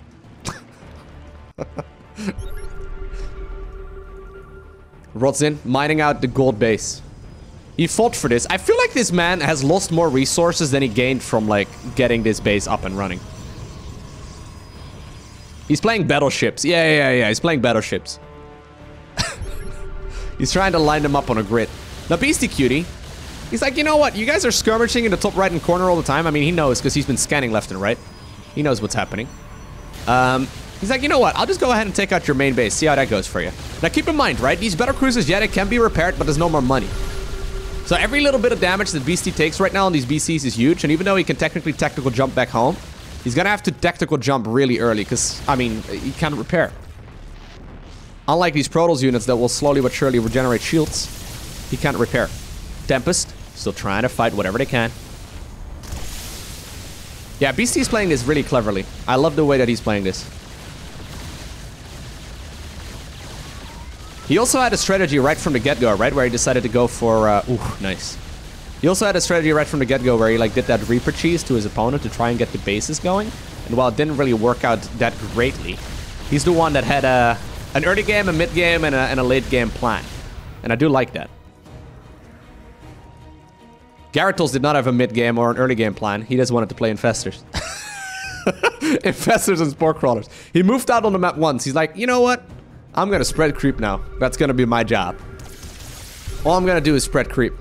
<laughs> Rodzin, mining out the gold base. He fought for this. I feel like this man has lost more resources than he gained from, like, getting this base up and running. He's playing battleships. Yeah, yeah, yeah. He's playing battleships. <laughs> he's trying to line them up on a grid. Now, BeastyQT, he's like, you know what? You guys are skirmishing in the top right-hand corner all the time. I mean, he knows because he's been scanning left and right. He knows what's happening. Um, He's like, you know what? I'll just go ahead and take out your main base. See how that goes for you. Now, keep in mind, right? These battle cruisers, yeah, they can be repaired, but there's no more money. So every little bit of damage that Beastie takes right now on these BCs is huge. And even though he can technically tactical jump back home, he's going to have to tactical jump really early because, I mean, he can't repair. Unlike these Protoss units that will slowly but surely regenerate shields, he can't repair. Tempest, still trying to fight whatever they can. Yeah, Beastie's playing this really cleverly. I love the way that he's playing this. He also had a strategy right from the get-go, right? Where he decided to go for... Uh, ooh, nice. He also had a strategy right from the get-go where he like did that Reaper cheese to his opponent to try and get the bases going. And while it didn't really work out that greatly, he's the one that had a, an early game, a mid game, and a, and a late game plan. And I do like that. Gyarados did not have a mid game or an early game plan. He just wanted to play Infestors. <laughs> Infestors and Spore Crawlers. He moved out on the map once. He's like, you know what? I'm gonna spread creep now. That's gonna be my job. All I'm gonna do is spread creep.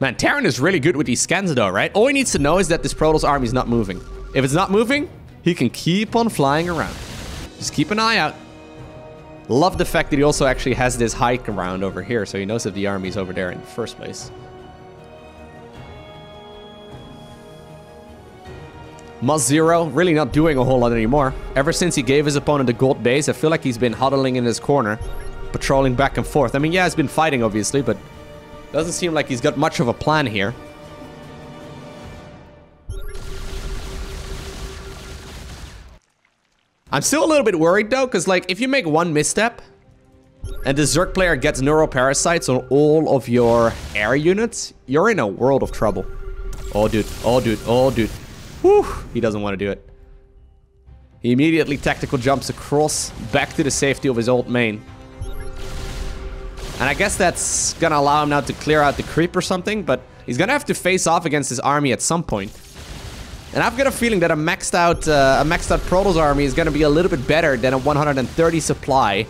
Man, Terran is really good with these scans though, right? All he needs to know is that this Protoss army is not moving. If it's not moving, he can keep on flying around. Just keep an eye out. Love the fact that he also actually has this hike around over here, so he knows that the army's over there in the first place. Must Zero, really not doing a whole lot anymore. Ever since he gave his opponent the gold base, I feel like he's been huddling in his corner, patrolling back and forth. I mean, yeah, he's been fighting, obviously, but doesn't seem like he's got much of a plan here. I'm still a little bit worried, though, because, like, if you make one misstep, and the Zerg player gets neuroparasites on all of your air units, you're in a world of trouble. Oh, dude. Oh, dude. Oh, dude. Whew, he doesn't want to do it. He immediately tactical jumps across back to the safety of his old main. And I guess that's gonna allow him now to clear out the creep or something, but he's gonna have to face off against his army at some point. And I've got a feeling that a maxed out uh, a maxed out Protoss army is gonna be a little bit better than a 130 supply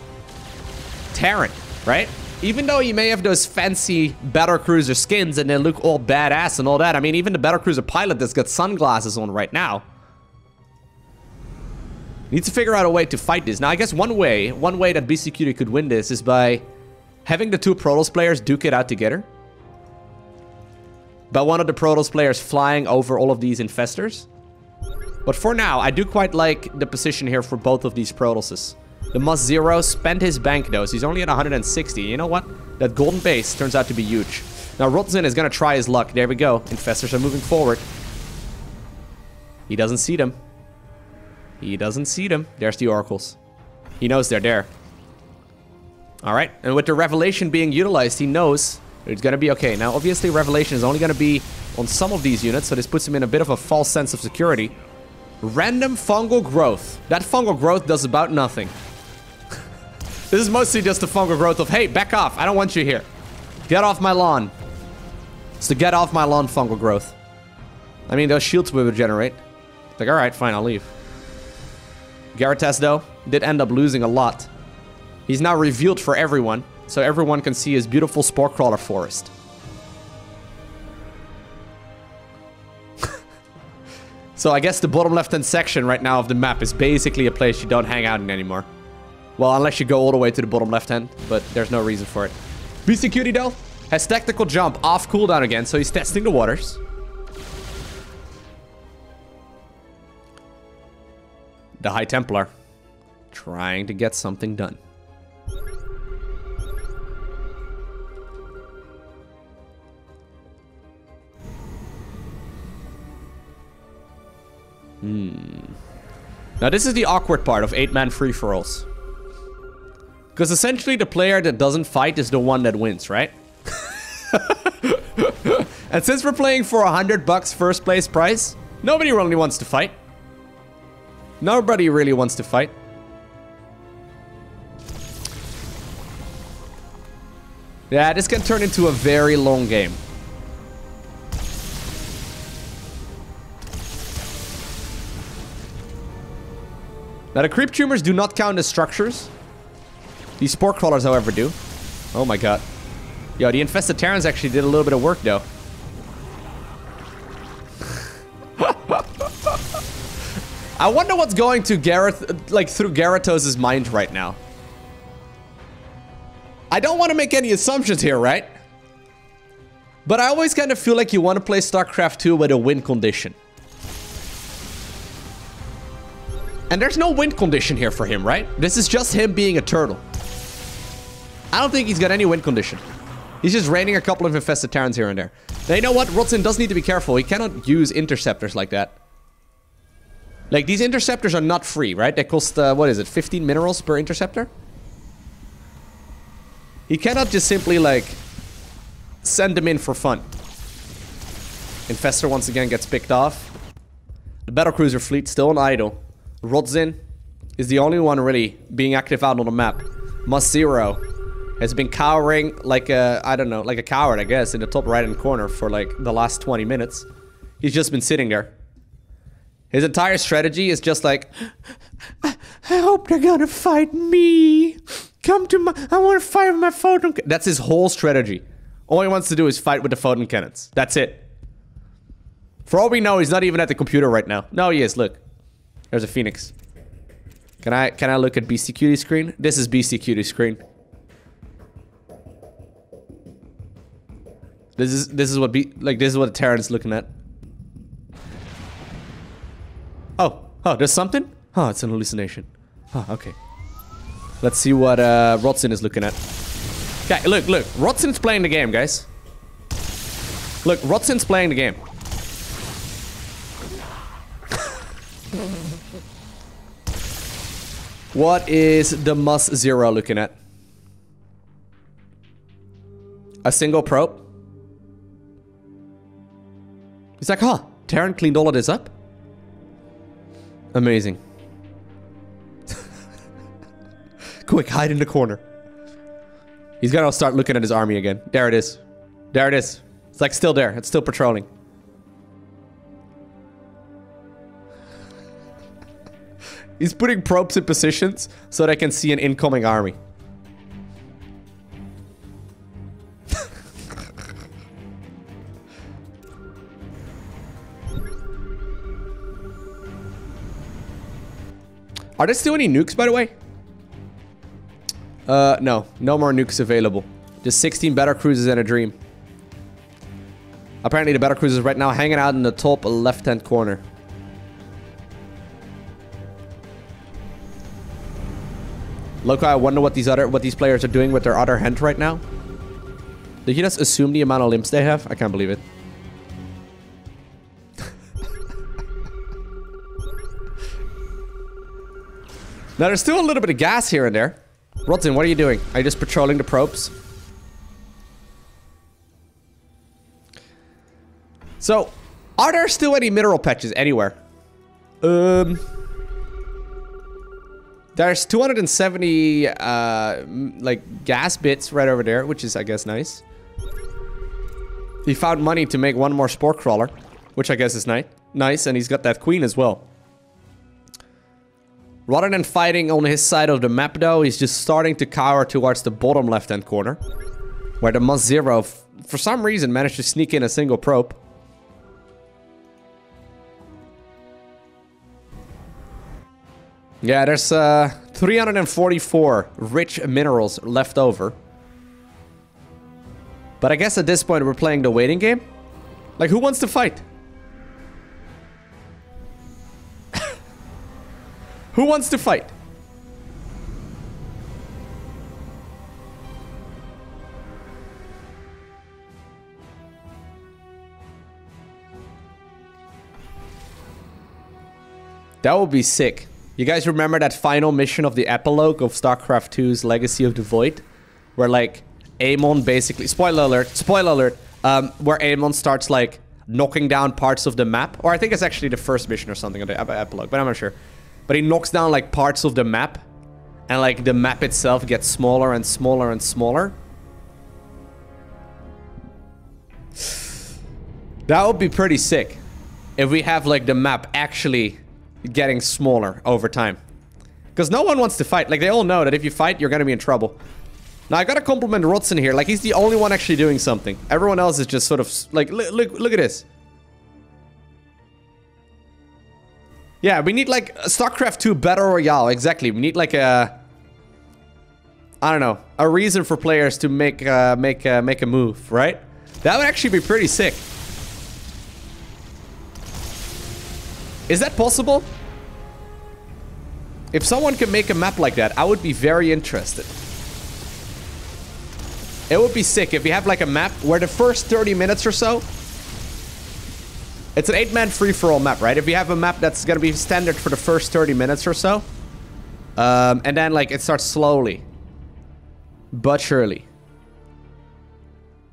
Terran, right? Even though you may have those fancy battle cruiser skins and they look all badass and all that, I mean, even the battle cruiser pilot that's got sunglasses on right now needs to figure out a way to fight this. Now, I guess one way, one way that Cutie could win this is by having the two Protoss players duke it out together. By one of the Protoss players flying over all of these infestors. But for now, I do quite like the position here for both of these Protosses. The Must Zero spent his bank so he's only at 160. You know what? That golden base turns out to be huge. Now Rotzen is gonna try his luck. There we go. Infestors are moving forward. He doesn't see them. He doesn't see them. There's the oracles. He knows they're there. Alright, and with the revelation being utilized, he knows it's gonna be okay. Now obviously revelation is only gonna be on some of these units, so this puts him in a bit of a false sense of security. Random fungal growth. That fungal growth does about nothing. This is mostly just the fungal growth of, hey, back off. I don't want you here. Get off my lawn. It's the get off my lawn fungal growth. I mean, those shields we regenerate. It's like, all right, fine, I'll leave. Gyarados, though, did end up losing a lot. He's now revealed for everyone, so everyone can see his beautiful Spore Crawler forest. <laughs> so I guess the bottom left-hand section right now of the map is basically a place you don't hang out in anymore. Well, unless you go all the way to the bottom left-hand, but there's no reason for it. BeastyQT, though, has tactical jump off cooldown again, so he's testing the waters. The High Templar. Trying to get something done. Hmm. Now this is the awkward part of 8-man free-for-alls. Because essentially the player that doesn't fight is the one that wins, right? <laughs> and since we're playing for 100 bucks first place prize, nobody really wants to fight. Nobody really wants to fight. Yeah, this can turn into a very long game. Now, the creep tumors do not count as structures. These spore crawlers, however, do. Oh my god. Yo, the infested Terrans actually did a little bit of work, though. <laughs> I wonder what's going to Gareth, like, through Gyarados' mind right now. I don't want to make any assumptions here, right? But I always kind of feel like you want to play StarCraft 2 with a win condition. And there's no win condition here for him, right? This is just him being a turtle. I don't think he's got any win condition. He's just raining a couple of infested Terrans here and there. Now, you know what? Rotzen does need to be careful. He cannot use interceptors like that. Like, these interceptors are not free, right? They cost, uh, what is it, 15 minerals per interceptor? He cannot just simply, like, send them in for fun. Infestor once again gets picked off. The battlecruiser fleet still on idle. Rodzin is the only one really being active out on the map. Must Zero has been cowering like a, I don't know, like a coward, I guess, in the top right-hand corner for like the last 20 minutes. He's just been sitting there. His entire strategy is just like, I hope they're gonna fight me. Come to my, I want to fight with my photon. That's his whole strategy. All he wants to do is fight with the photon cannons. That's it. For all we know, he's not even at the computer right now. No, he is. Look, there's a phoenix. Can I can I look at Cutie screen? This is Cutie screen. This is this is what be like this is what Terran's looking at. Oh, oh, there's something? Oh, it's an hallucination. Oh, okay. Let's see what uh, Rotzen is looking at. Okay, look, look. Rotzen's playing the game, guys. Look, Rotzen's playing the game. <laughs> what is the Mus Zero looking at? A single probe? He's like, huh, Terran cleaned all of this up? Amazing. <laughs> Quick, hide in the corner. He's gonna start looking at his army again. There it is. There it is. It's like still there. It's still patrolling. <laughs> He's putting probes in positions so they can see an incoming army. Are there still any nukes, by the way? Uh, no. No more nukes available. Just 16 battle cruisers and a dream. Apparently the battle cruiser is right now hanging out in the top left-hand corner. Look, I wonder what these other what these players are doing with their other hand right now. Did you just assume the amount of limbs they have? I can't believe it. Now, there's still a little bit of gas here and there. Rotten, what are you doing? Are you just patrolling the probes? So, are there still any mineral patches anywhere? Um... There's 270, uh, like, gas bits right over there, which is, I guess, nice. He found money to make one more spore crawler, which I guess is nice. Nice, and he's got that queen as well. Rather than fighting on his side of the map though, he's just starting to cower towards the bottom left-hand corner. Where the Must-Zero, for some reason, managed to sneak in a single probe. Yeah, there's uh, 344 rich minerals left over. But I guess at this point we're playing the waiting game. Like, who wants to fight? Who wants to fight? That would be sick. You guys remember that final mission of the epilogue of StarCraft 2's Legacy of the Void? Where, like, Amon basically... Spoiler alert. Spoiler alert. Um, where Amon starts, like, knocking down parts of the map. Or I think it's actually the first mission or something of the epilogue, but I'm not sure. But it knocks down, like, parts of the map. And, like, the map itself gets smaller and smaller and smaller. That would be pretty sick. If we have, like, the map actually getting smaller over time. Because no one wants to fight. Like, they all know that if you fight, you're going to be in trouble. Now, I gotta compliment Rodson here. Like, he's the only one actually doing something. Everyone else is just sort of... Like, look, look, look at this. Yeah, we need, like, StarCraft 2 Battle Royale. Exactly. We need, like, a... I don't know. A reason for players to make, uh, make, uh, make a move, right? That would actually be pretty sick. Is that possible? If someone can make a map like that, I would be very interested. It would be sick if we have like a map where the first 30 minutes or so... It's an 8-man free-for-all map, right? If we have a map that's gonna be standard for the first 30 minutes or so... Um, and then like it starts slowly. But surely.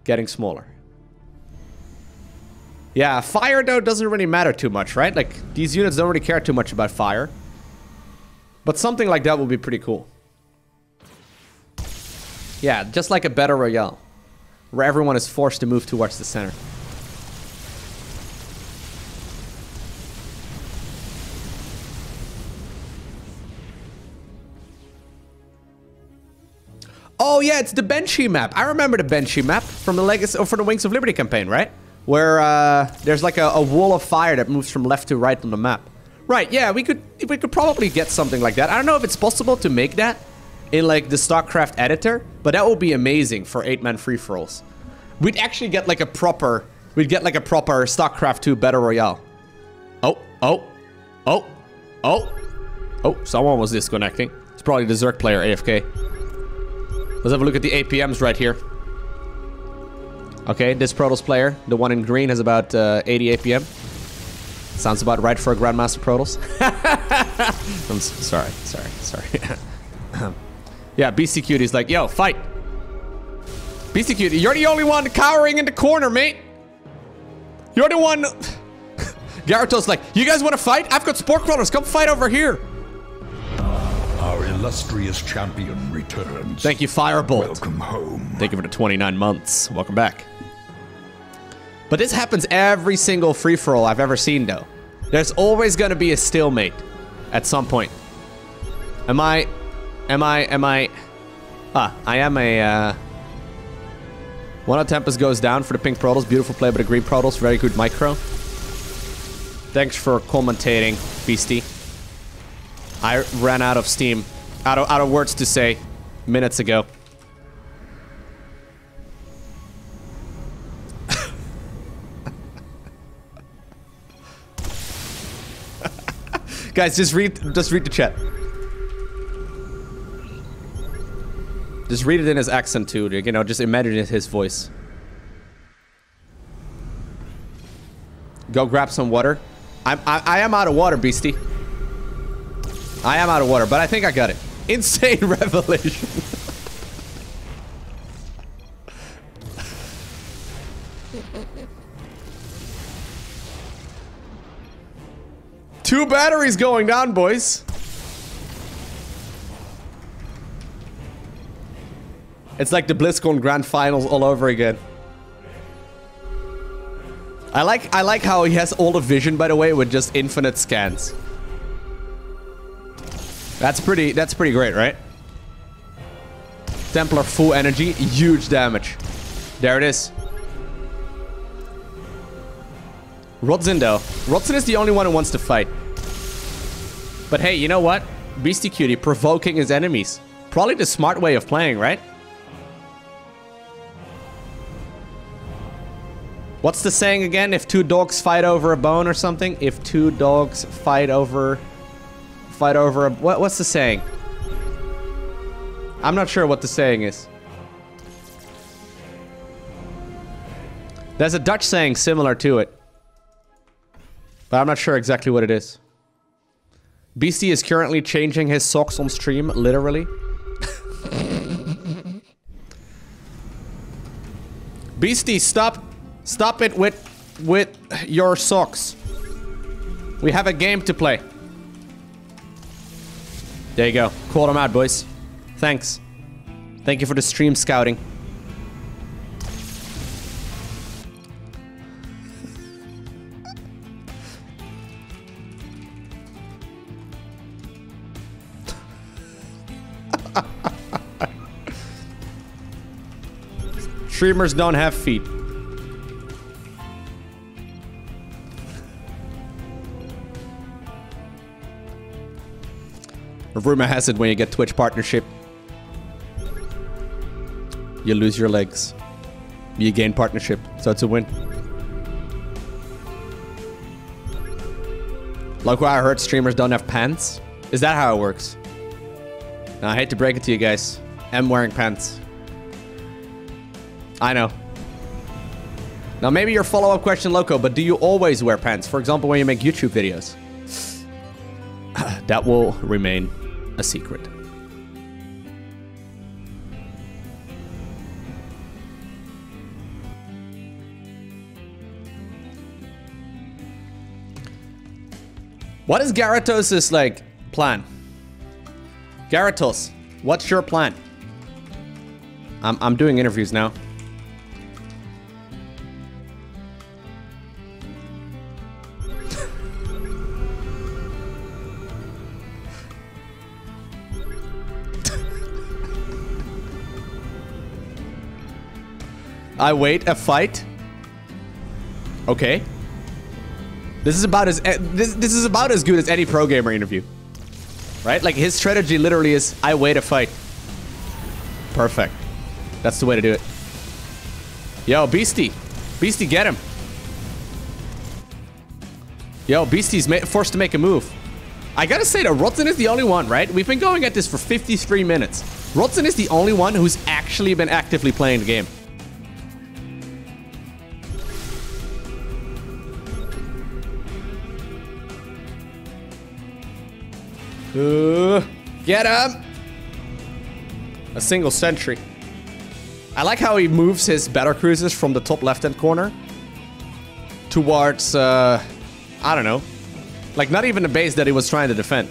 Getting smaller. Yeah, fire though doesn't really matter too much, right? Like, these units don't really care too much about fire. But something like that would be pretty cool. Yeah, just like a Battle Royale. Where everyone is forced to move towards the center. Oh yeah, it's the Banshee map. I remember the Banshee map from the Legacy, or from the Wings of Liberty campaign, right? Where uh, there's like a, a wall of fire that moves from left to right on the map. Right, yeah, we could we could probably get something like that. I don't know if it's possible to make that in like the StarCraft editor, but that would be amazing for 8-man free-for-alls. We'd actually get like a proper we'd get like a proper StarCraft 2 Battle Royale. Oh, oh, oh, oh. Oh, someone was disconnecting. It's probably the Zerg player AFK. Let's have a look at the APMs right here. Okay, this Protoss player, the one in green, has about uh, 80 APM. Sounds about right for a Grandmaster Protoss. <laughs> I'm sorry, sorry, sorry. <laughs> yeah, BeastyQT's like, yo, fight. Cutie, you're the only one cowering in the corner, mate. You're the one... <laughs> Gyarados like, you guys want to fight? I've got Spore Crawlers, come fight over here. Illustrious champion returns. Thank you, Firebolt. Welcome home. Thank you for the 29 months. Welcome back. But this happens every single free-for-all I've ever seen, though. There's always going to be a stalemate at some point. Am I... Am I... Am I... Ah, I am a... Uh, one of Tempest goes down for the pink Protoss. Beautiful play by the green Protoss. Very good micro. Thanks for commentating, Beastie. I ran out of steam. Out of, out of words to say minutes ago. <laughs> Guys, just read just read the chat. Just read it in his accent too, you know, just imagine his voice. Go grab some water. I'm, I, I am out of water, Beastie. I am out of water, but I think I got it. Insane <laughs> revelation. Two batteries going down, boys. It's like the BlizzCon Grand Finals all over again. I like I like how he has all the vision, by the way, with just infinite scans. That's pretty that's pretty great, right? Templar full energy, huge damage. There it is. Rodson though. Rodson is the only one who wants to fight. But hey, you know what? BeastyQT provoking his enemies. Probably the smart way of playing, right? What's the saying again? If two dogs fight over a bone or something? If two dogs fight over... Fight over a... What, what's the saying? I'm not sure what the saying is. There's a Dutch saying similar to it. But I'm not sure exactly what it is. Beastie is currently changing his socks on stream, literally. <laughs> Beastie, stop stop it with with your socks. We have a game to play. There you go. Call them out, boys. Thanks. Thank you for the stream scouting. Streamers don't have feet. Rumor has it when you get Twitch partnership, you lose your legs. You gain partnership, so it's a win. Like what I heard streamers don't have pants? Is that how it works? Now, I hate to break it to you guys. I'm wearing pants. I know. Now, maybe your follow-up question, Lowko, but do you always wear pants? For example, when you make YouTube videos? <sighs> that will remain a secret. What is Gyarados' like plan? Gyarados, what's your plan? I'm I'm doing interviews now. I wait a fight. Okay. This is about as eh, this this is about as good as any pro gamer interview. Right? Like his strategy literally is I wait a fight. Perfect. That's the way to do it. Yo, Beastie. Beastie, get him. Yo, Beastie's forced to make a move. I gotta say that Rotten is the only one, right? We've been going at this for 53 minutes. Rotten is the only one who's actually been actively playing the game. Uh, get him! A single sentry. I like how he moves his battle cruisers from the top left-hand corner towards, uh, I don't know. Like, not even the base that he was trying to defend.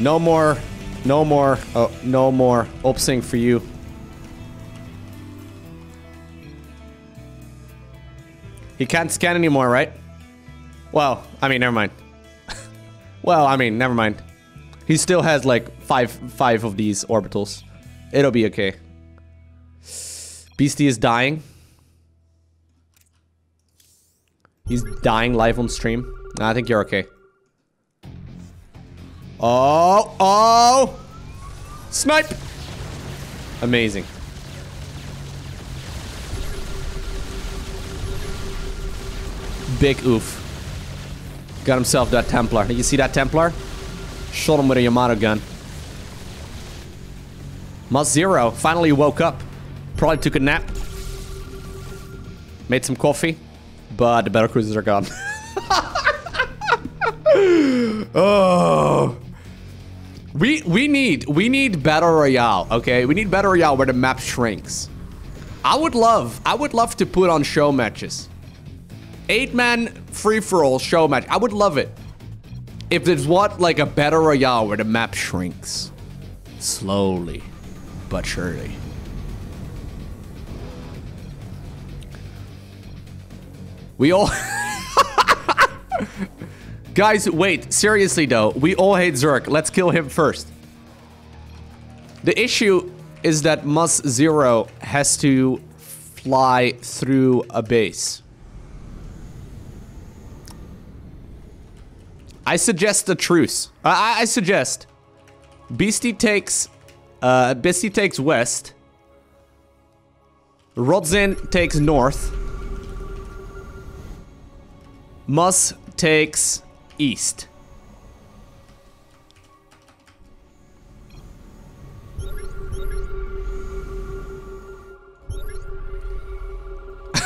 No more, no more, oh, no more opsing for you. He can't scan anymore, right? Well, I mean, never mind. well, I mean, never mind. He still has like five five of these orbitals. It'll be okay. Beastie is dying. He's dying live on stream. I think you're okay. Oh, oh! Snipe! Amazing. Big oof. Got himself that Templar. Did You see that Templar? Shot him with a Yamato gun. Must Zero finally woke up. Probably took a nap. Made some coffee. But the battle cruisers are gone. <laughs> oh. We we need we need battle royale, okay? We need battle royale where the map shrinks. I would love I would love to put on show matches. Eight man free for all show match. I would love it. If there's what like a battle royale where the map shrinks slowly but surely. We all <laughs> Guys, wait. Seriously, though. We all hate Zerg. Let's kill him first. The issue is that Mus Zero has to fly through a base. I suggest a truce. I, I suggest Beastie takes uh, Beastie takes west. Rodzin takes north. Mus takes east.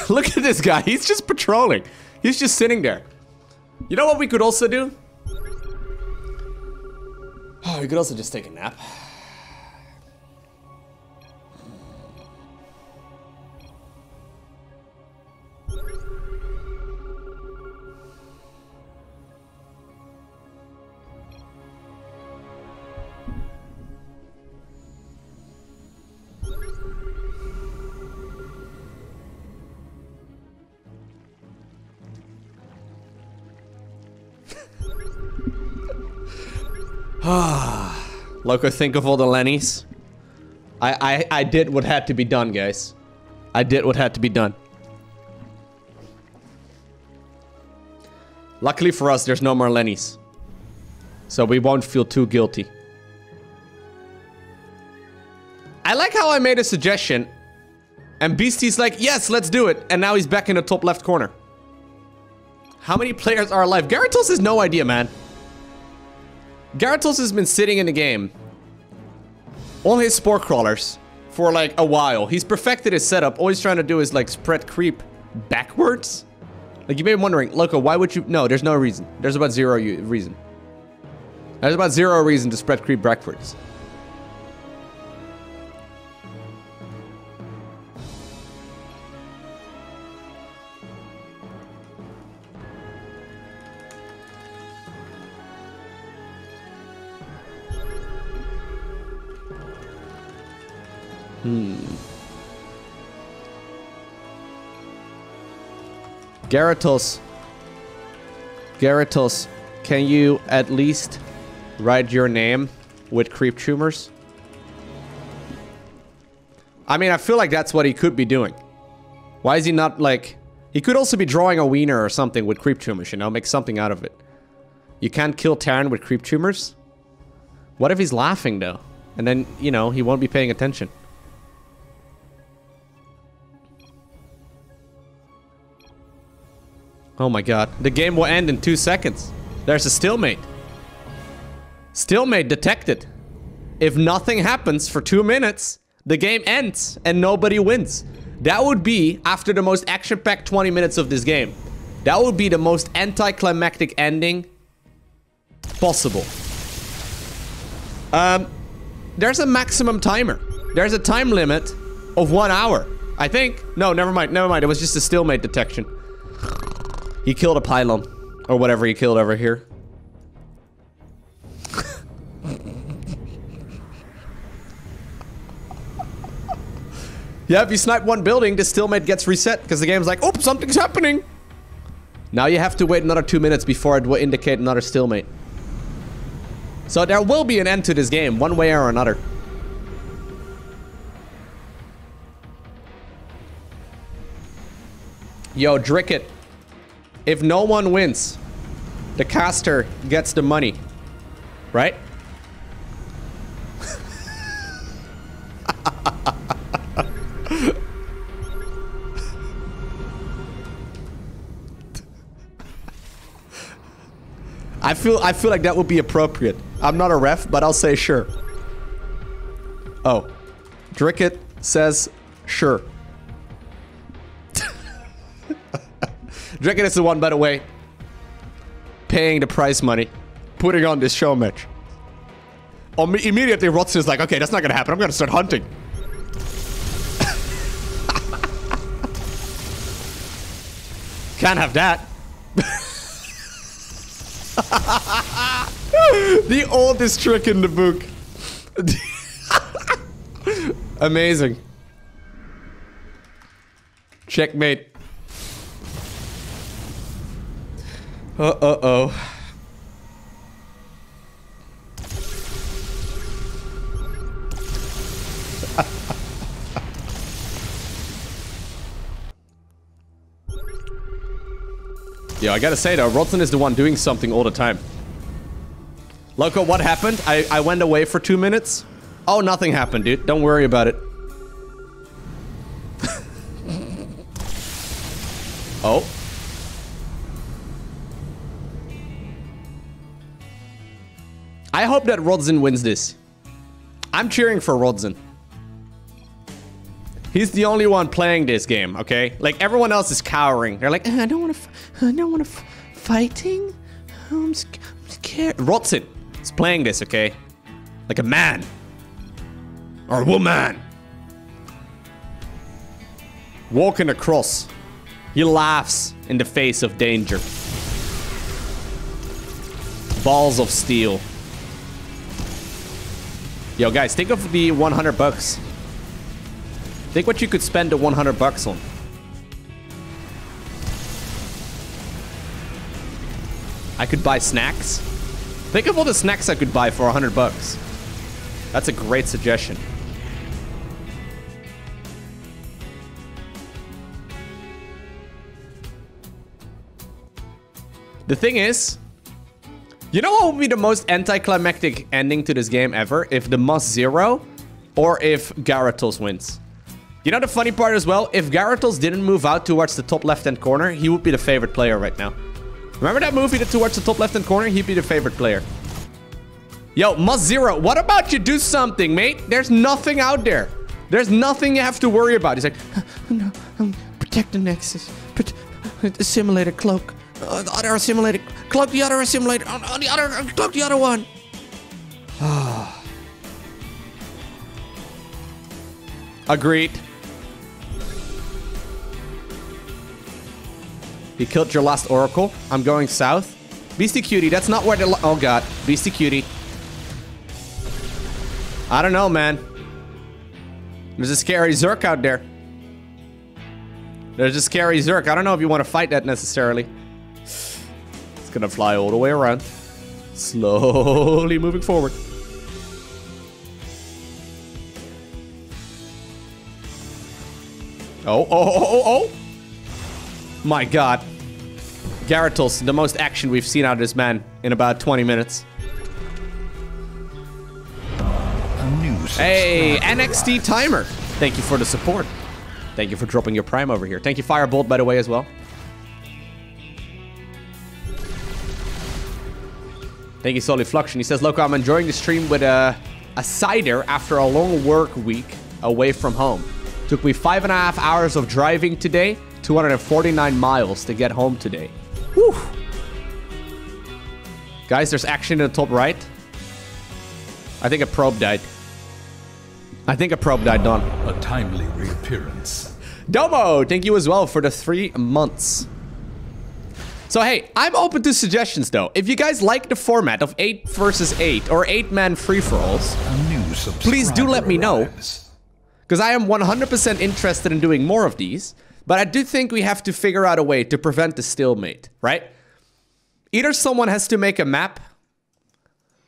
<laughs> Look at this guy. He's just patrolling. He's just sitting there. You know what we could also do? <sighs> Oh, we could also just take a nap. <sighs> Lowko, think of all the Lennies. I, I, I did what had to be done, guys. I did what had to be done. Luckily for us, there's no more Lennies. So we won't feel too guilty. I like how I made a suggestion. And Beastie's like, yes, let's do it. And now he's back in the top left corner. How many players are alive? Gyarados has no idea, man. Gyarados has been sitting in the game on his Spore Crawlers for like a while. He's perfected his setup. All he's trying to do is like spread creep backwards. Like you may be wondering, Lowko, why would you? No, there's no reason. There's about zero reason. There's about zero reason to spread creep backwards. Hmm. Gyarados. Can you at least write your name with creep tumors? I mean, I feel like that's what he could be doing. Why is he not like... He could also be drawing a wiener or something with creep tumors, you know? Make something out of it. You can't kill Terran with creep tumors? What if he's laughing, though? And then, you know, he won't be paying attention. Oh my god. The game will end in two seconds. There's a stalemate. Stalemate detected. If nothing happens for two minutes, the game ends and nobody wins. That would be, after the most action-packed 20 minutes of this game, that would be the most anticlimactic ending possible. Um, there's a maximum timer. There's a time limit of one hour. I think. No, never mind. Never mind. It was just a stalemate detection. He killed a pylon. Or whatever he killed over here. <laughs> yeah, if you snipe one building, the stalemate gets reset because the game's like, oh, something's happening. Now you have to wait another two minutes before it will indicate another stalemate. So there will be an end to this game, one way or another. Yo, Dricket. If no one wins, the caster gets the money. Right? I feel I feel like that would be appropriate. I'm not a ref, but I'll say sure. Oh. Dricket says sure. Dragon is the one, by the way, paying the prize money, putting on this show match. Um, immediately, Rotzen is like, okay, that's not gonna happen. I'm gonna start hunting. <laughs> Can't have that. <laughs> the oldest trick in the book. <laughs> Amazing. Checkmate. Uh-uh-oh. <laughs> Yeah, I gotta say though, Rotzen is the one doing something all the time. Lowko, what happened? I, I went away for two minutes. Oh, nothing happened, dude. Don't worry about it. <laughs> oh. I hope that Rodzin wins this. I'm cheering for Rodzin. He's the only one playing this game, okay? Like everyone else is cowering. They're like, uh, I don't want to, I don't want to fighting. I'm, I'm scared. Rodzin is playing this, okay? Like a man or a woman. Walking across, he laughs in the face of danger. Balls of steel. Yo, guys, think of the 100 bucks. Think what you could spend the 100 bucks on. I could buy snacks. Think of all the snacks I could buy for 100 bucks. That's a great suggestion. The thing is, you know what would be the most anticlimactic ending to this game ever? If the Moss Zero or if Gyarados wins. You know the funny part as well? If Gyarados didn't move out towards the top left-hand corner, he would be the favorite player right now. Remember that move he did towards the top left-hand corner? He'd be the favorite player. Yo, Moss Zero, what about you do something, mate? There's nothing out there. There's nothing you have to worry about. He's like, <laughs> no, protect the Nexus. Assimilate <laughs> a cloak. Uh, the other assimilated. Cloak the other assimilated. On, on the other. Uh, cloak the other one. <sighs> Agreed. He killed your last Oracle. I'm going south. BeastyQT, that's not where the... Oh, God. BeastyQT. I don't know, man. There's a scary Zerg out there. There's a scary Zerg. I don't know if you want to fight that necessarily gonna fly all the way around. Slowly moving forward. Oh, oh, oh, oh, oh! My god. Gyarados, the most action we've seen out of this man in about 20 minutes. Hey, NXT Timer! Thank you for the support. Thank you for dropping your prime over here. Thank you, Firebolt, by the way, as well. Thank you, Solifluction. He says, Lowko, I'm enjoying the stream with a, a cider after a long work week away from home. Took me five and a half hours of driving today, 249 miles to get home today. Whew. Guys, there's action in the top right. I think a probe died. I think a probe died, Don. A timely reappearance. Domo, thank you as well for the three months. So hey, I'm open to suggestions though. If you guys like the format of 8 versus 8 or 8-man free-for-alls, please do let me know. Because I am 100% interested in doing more of these. But I do think we have to figure out a way to prevent the stalemate, right? Either someone has to make a map,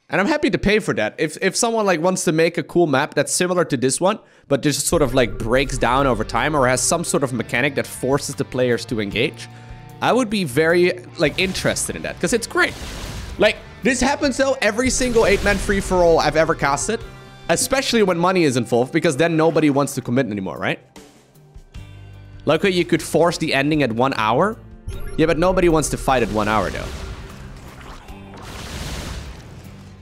and I'm happy to pay for that. If, if someone like wants to make a cool map that's similar to this one, but just sort of like breaks down over time or has some sort of mechanic that forces the players to engage, I would be very, like, interested in that, because it's great. Like, this happens, though, every single 8-man free-for-all I've ever casted, especially when money is involved, because then nobody wants to commit anymore, right? Like, you could force the ending at one hour. Yeah, but nobody wants to fight at one hour, though.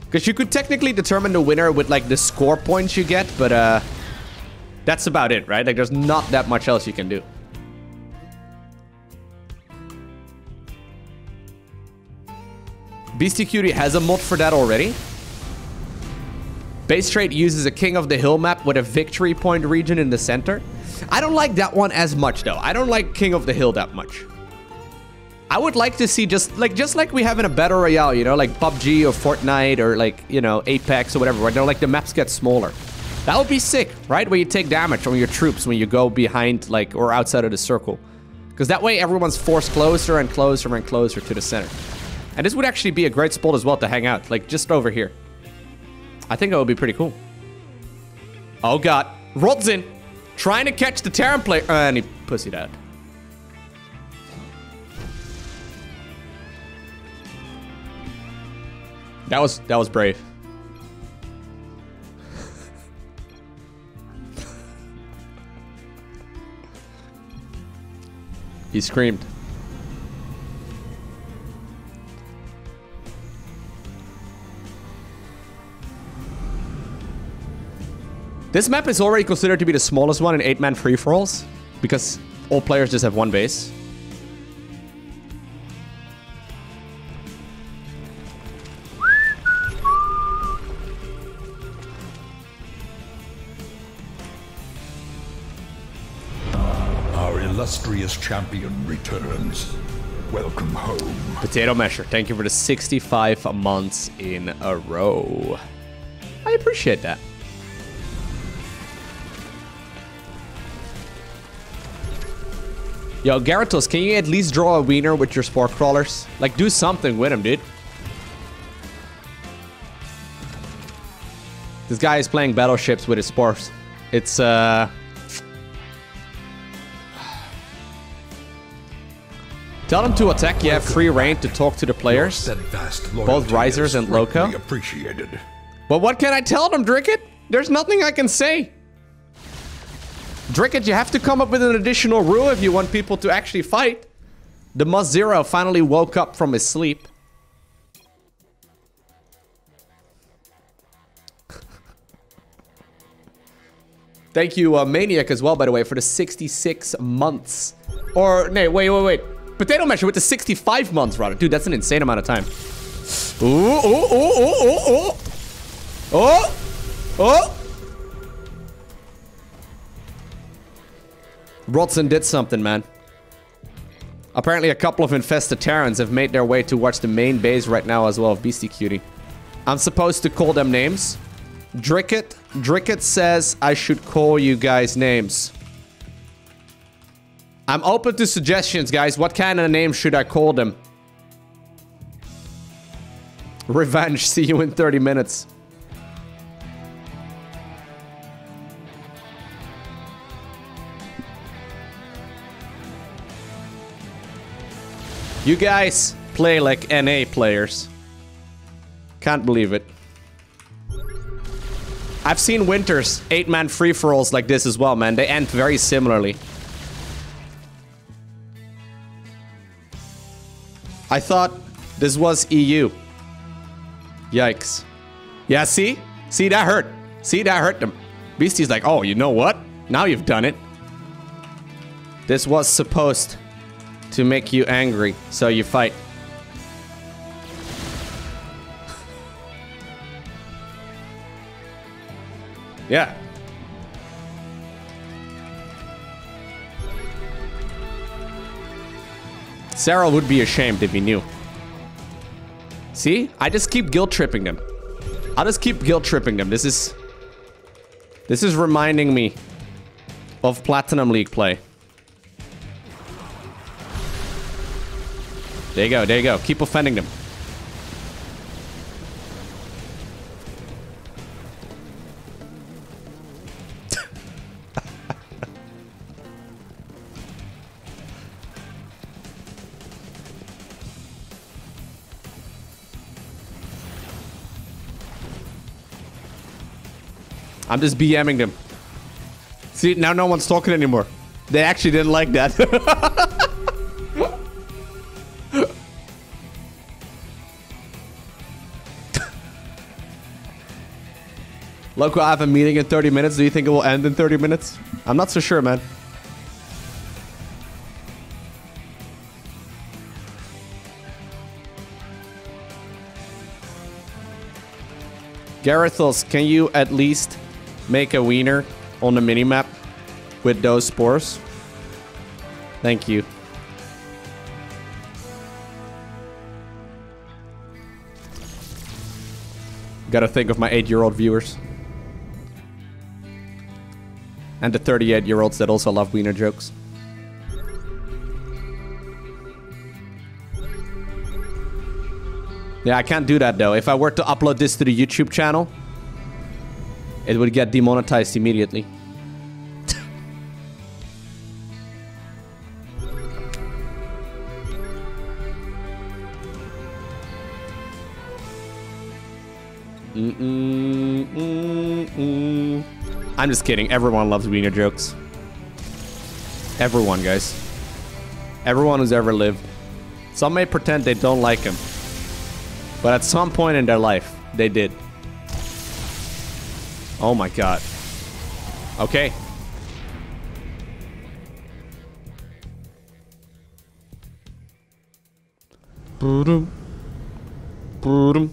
Because you could technically determine the winner with, like, the score points you get, but, uh... That's about it, right? Like, there's not that much else you can do. BeastyQT has a mod for that already. Base Trade uses a King of the Hill map with a victory point region in the center. I don't like that one as much though. I don't like King of the Hill that much. I would like to see just like just like we have in a battle royale, you know, like PUBG or Fortnite or like, you know, Apex or whatever, they're like the maps get smaller. That would be sick, right? Where you take damage from your troops when you go behind like or outside of the circle. Because that way everyone's forced closer and closer and closer to the center. And this would actually be a great spot as well to hang out, like just over here. I think that would be pretty cool. Oh god. Rodzin! Trying to catch the Terran player. Uh, and he pussied out. That was that was brave. <laughs> he screamed. This map is already considered to be the smallest one in 8-man free-for-alls because all players just have one base. Our illustrious champion returns. Welcome home. Potato Masher, thank you for the 65 months in a row. I appreciate that. Yo, Gyarados, can you at least draw a wiener with your spore crawlers? Like, do something with him, dude. This guy is playing battleships with his spores. It's, uh... Tell them to attack, you have free reign to talk to the players. both Risers and Lowko? appreciated. But what can I tell them, Dricket? There's nothing I can say. Dricket, you have to come up with an additional rule if you want people to actually fight. The Must Zero finally woke up from his sleep. Thank you, uh, Maniac, as well, by the way, for the 66 months. Or, no, wait, wait, wait. Potato Masher with the 65 months, rather. Dude, that's an insane amount of time. Ooh, ooh, ooh, ooh, ooh, ooh. Oh! Oh! Rodson did something, man. Apparently a couple of infested Terrans have made their way towards the main base right now as well of BeastyQT. I'm supposed to call them names. Dricket, Dricket says I should call you guys names. I'm open to suggestions, guys. What kind of name should I call them? Revenge, <laughs> see you in 30 minutes. You guys play like NA players. Can't believe it. I've seen Winters 8-man free-for-alls like this as well, man. They end very similarly. I thought this was EU. Yikes. Yeah, see? See, that hurt. See, that hurt them. Beastie's like, oh, you know what? Now you've done it. This was supposed to make you angry, so you fight. <laughs> yeah. Sarah would be ashamed if he knew. See? I just keep guilt tripping them. I'll just keep guilt tripping them. This is... This is reminding me of Platinum League play. There you go, there you go. Keep offending them. <laughs> I'm just BMing them. See, now no one's talking anymore. They actually didn't like that. <laughs> Lowko, I have a meeting in 30 minutes. Do you think it will end in 30 minutes? I'm not so sure, man. Gyarados, can you at least make a wiener on the minimap with those spores? Thank you. Gotta think of my 8-year-old viewers. And the 38-year-olds that also love wiener jokes. Yeah, I can't do that though. If I were to upload this to the YouTube channel, it would get demonetized immediately. <laughs> Mm-mm. I'm just kidding. Everyone loves wiener jokes. Everyone, guys. Everyone who's ever lived. Some may pretend they don't like him. But at some point in their life, they did. Oh my god. Okay. Boodum. Boodum.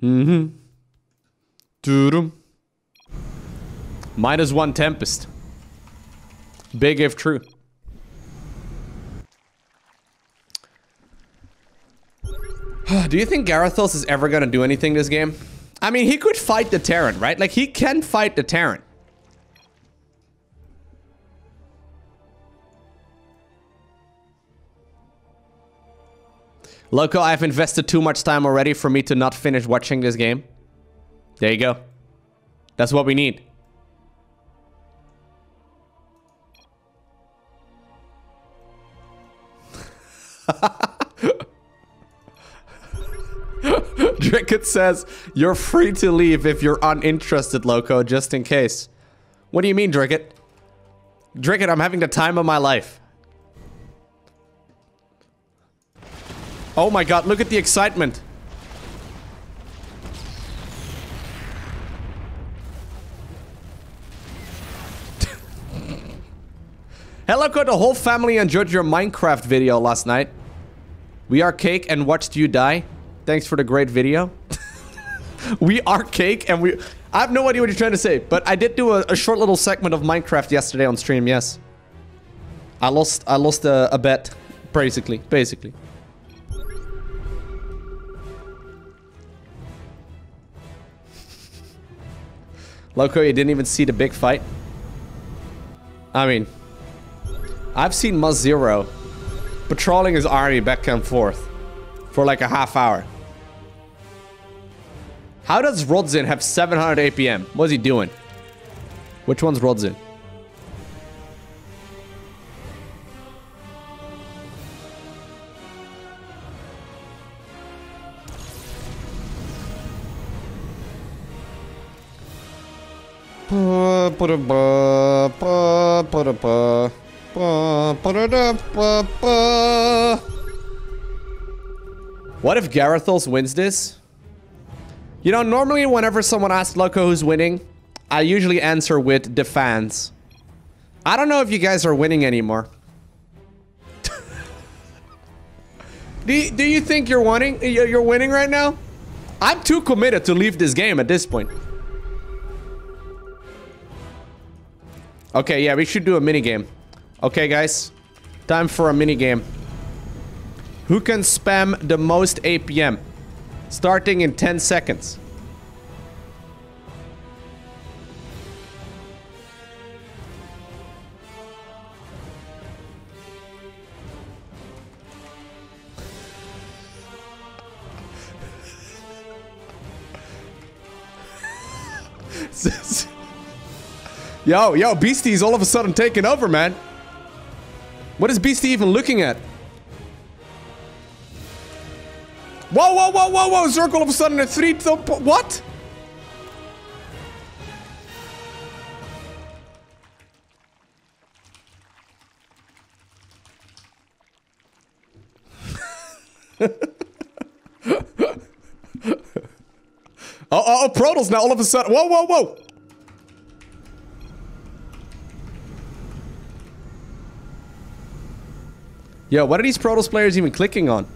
Mm-hmm. Doodum. Minus one Tempest. Big if true. <sighs> do you think Gyarados is ever gonna do anything this game? I mean, he could fight the Terran, right? Like, he can fight the Terran. Lowko, I've invested too much time already for me to not finish watching this game. There you go. That's what we need. <laughs> Dricket says, you're free to leave if you're uninterested, Lowko, just in case. What do you mean, Dricket? Dricket, I'm having the time of my life. Oh my god, look at the excitement. Hello, Lowko, the whole family enjoyed your Minecraft video last night. We are cake and watched you die. Thanks for the great video. <laughs> we are cake and we... I have no idea what you're trying to say, but I did do a, a short little segment of Minecraft yesterday on stream, yes. I lost I lost a, a bet, basically, basically. Lowko, you didn't even see the big fight? I mean, I've seen Muzz Zero patrolling his army back and forth for like a half hour. How does Rodzin have 700 APM? What's he doing? Which one's Rodzin? What if Gyarados wins this? You know, normally whenever someone asks Lowko who's winning, I usually answer with the fans. I don't know if you guys are winning anymore. <laughs> do, you, do you think you're winning? You're winning right now? I'm too committed to leave this game at this point. Okay, yeah, we should do a mini game. Okay, guys. Time for a mini game. Who can spam the most APM? starting in 10 seconds. <laughs> yo, yo, Beastie's all of a sudden taking over, man. What is Beastie even looking at? Whoa, whoa, whoa, whoa, whoa! Circle all of a sudden a three. What? oh, oh, oh, now all of a sudden. Whoa, whoa, whoa! Yo, what are these Protoss players even clicking on?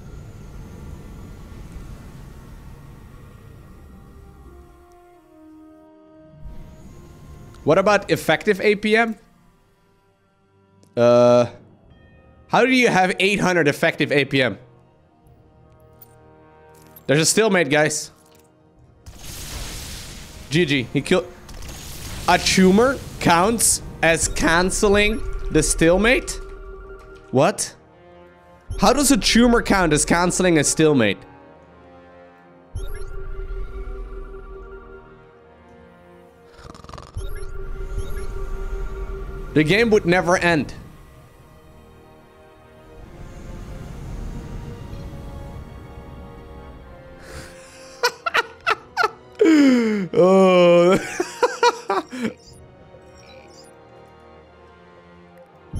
What about effective APM? Uh, how do you have 800 effective APM? There's a stalemate, guys. GG. He killed... A tumor counts as canceling the stalemate? What? How does a tumor count as canceling a stillmate? The game would never end. <laughs> oh. <laughs>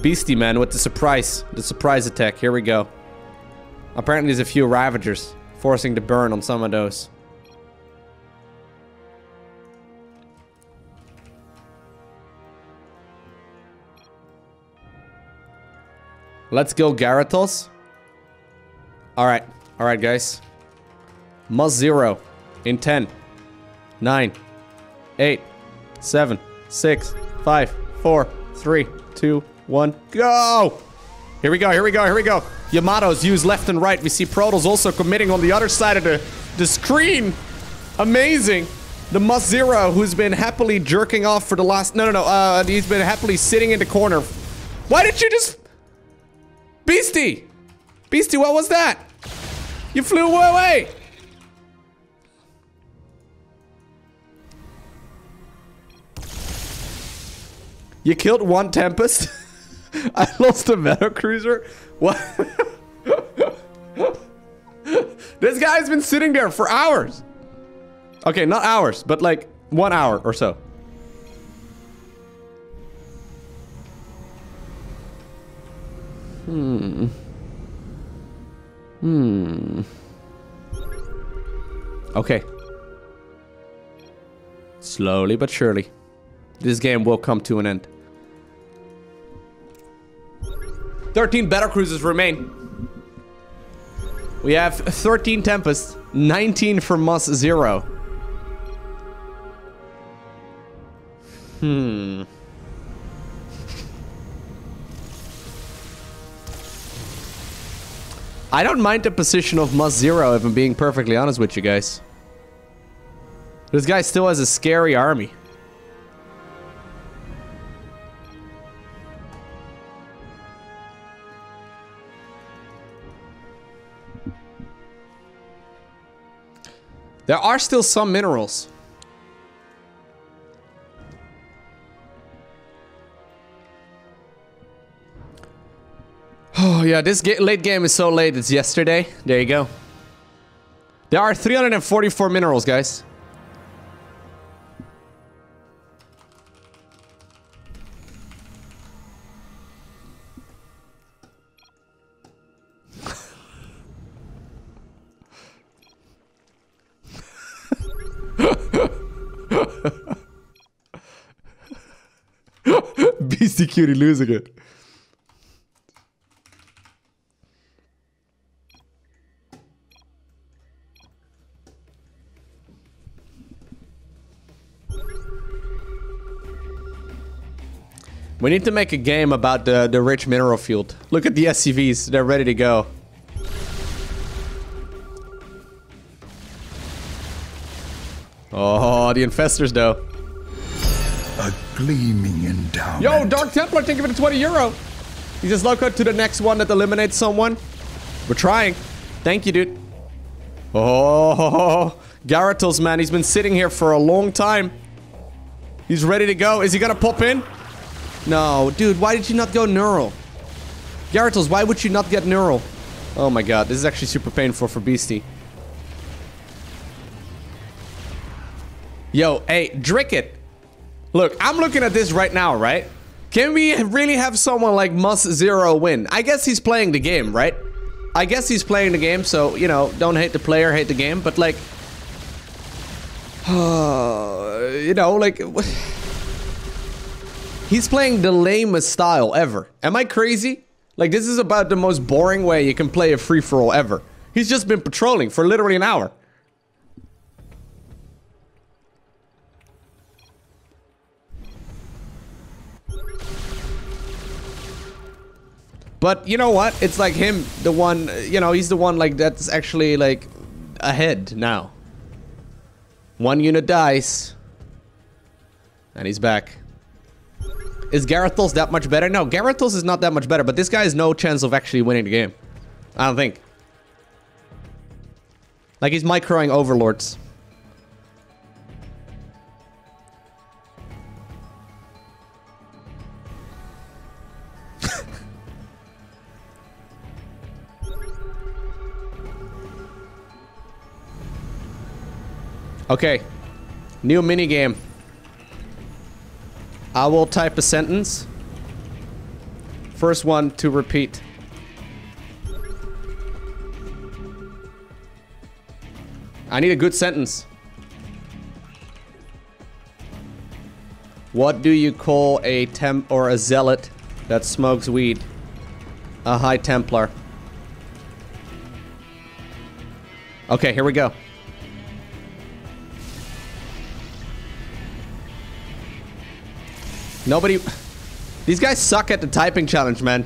Beastie Man with the surprise. The surprise attack. Here we go. Apparently there's a few Ravagers forcing the burn on some of those. Let's go Gyarados. Alright. Alright, guys. Must zero. In 10. 9. 8. 7. 6. 5. 4. 3. 2. 1. Go! Here we go, here we go, here we go. Yamato's used left and right. We see Protoss also committing on the other side of the, the screen. Amazing. The Must Zero, who's been happily jerking off for the last... No, no, no. Uh, he's been happily sitting in the corner. Why did you just... Beastie! Beastie, what was that? You flew away! You killed one Tempest? <laughs> <laughs> I lost a Metal Cruiser? What? <laughs> this guy's been sitting there for hours. Okay, not hours, but like one hour or so. Hmm. Hmm. Okay. Slowly but surely. This game will come to an end. 13 battle cruisers remain. We have 13 Tempest, 19 for Must Zero. Hmm. I don't mind the position of Must Zero if I'm being perfectly honest with you guys. This guy still has a scary army. There are still some minerals. Oh, yeah, this ga late game is so late. It's yesterday. There you go. There are 344 minerals, guys. <laughs> BeastyQT losing it. We need to make a game about the, the rich mineral field. Look at the SCVs. They're ready to go. Oh, the infestors though. A gleaming endowment. Yo, Dark Templar, thank you for the 20 euro. He just low cut to the next one that eliminates someone. We're trying. Thank you, dude. Oh, <laughs> Gyarados, man. He's been sitting here for a long time. He's ready to go. Is he gonna pop in? No, dude, why did you not go neural? Gyarados, why would you not get neural? Oh my god, this is actually super painful for Beastie. Yo, hey, Dricket. Look, I'm looking at this right now, right? Can we really have someone like Must Zero win? I guess he's playing the game, right? I guess he's playing the game, so, you know, don't hate the player, hate the game, but like... <sighs> you know, like... <sighs> He's playing the lamest style ever. Am I crazy? Like, this is about the most boring way you can play a free-for-all ever. He's just been patrolling for literally an hour. But you know what? It's like him, the one, you know, he's the one like that's actually like ahead now. One unit dies. And he's back. Is Gyarados that much better? No, Gyarados is not that much better, but this guy has no chance of actually winning the game. I don't think. Like, he's microing overlords. Okay. New minigame. I will type a sentence. First one to repeat. I need a good sentence. What do you call a temp or a zealot that smokes weed? A high templar. Okay, here we go. Nobody... These guys suck at the typing challenge, man.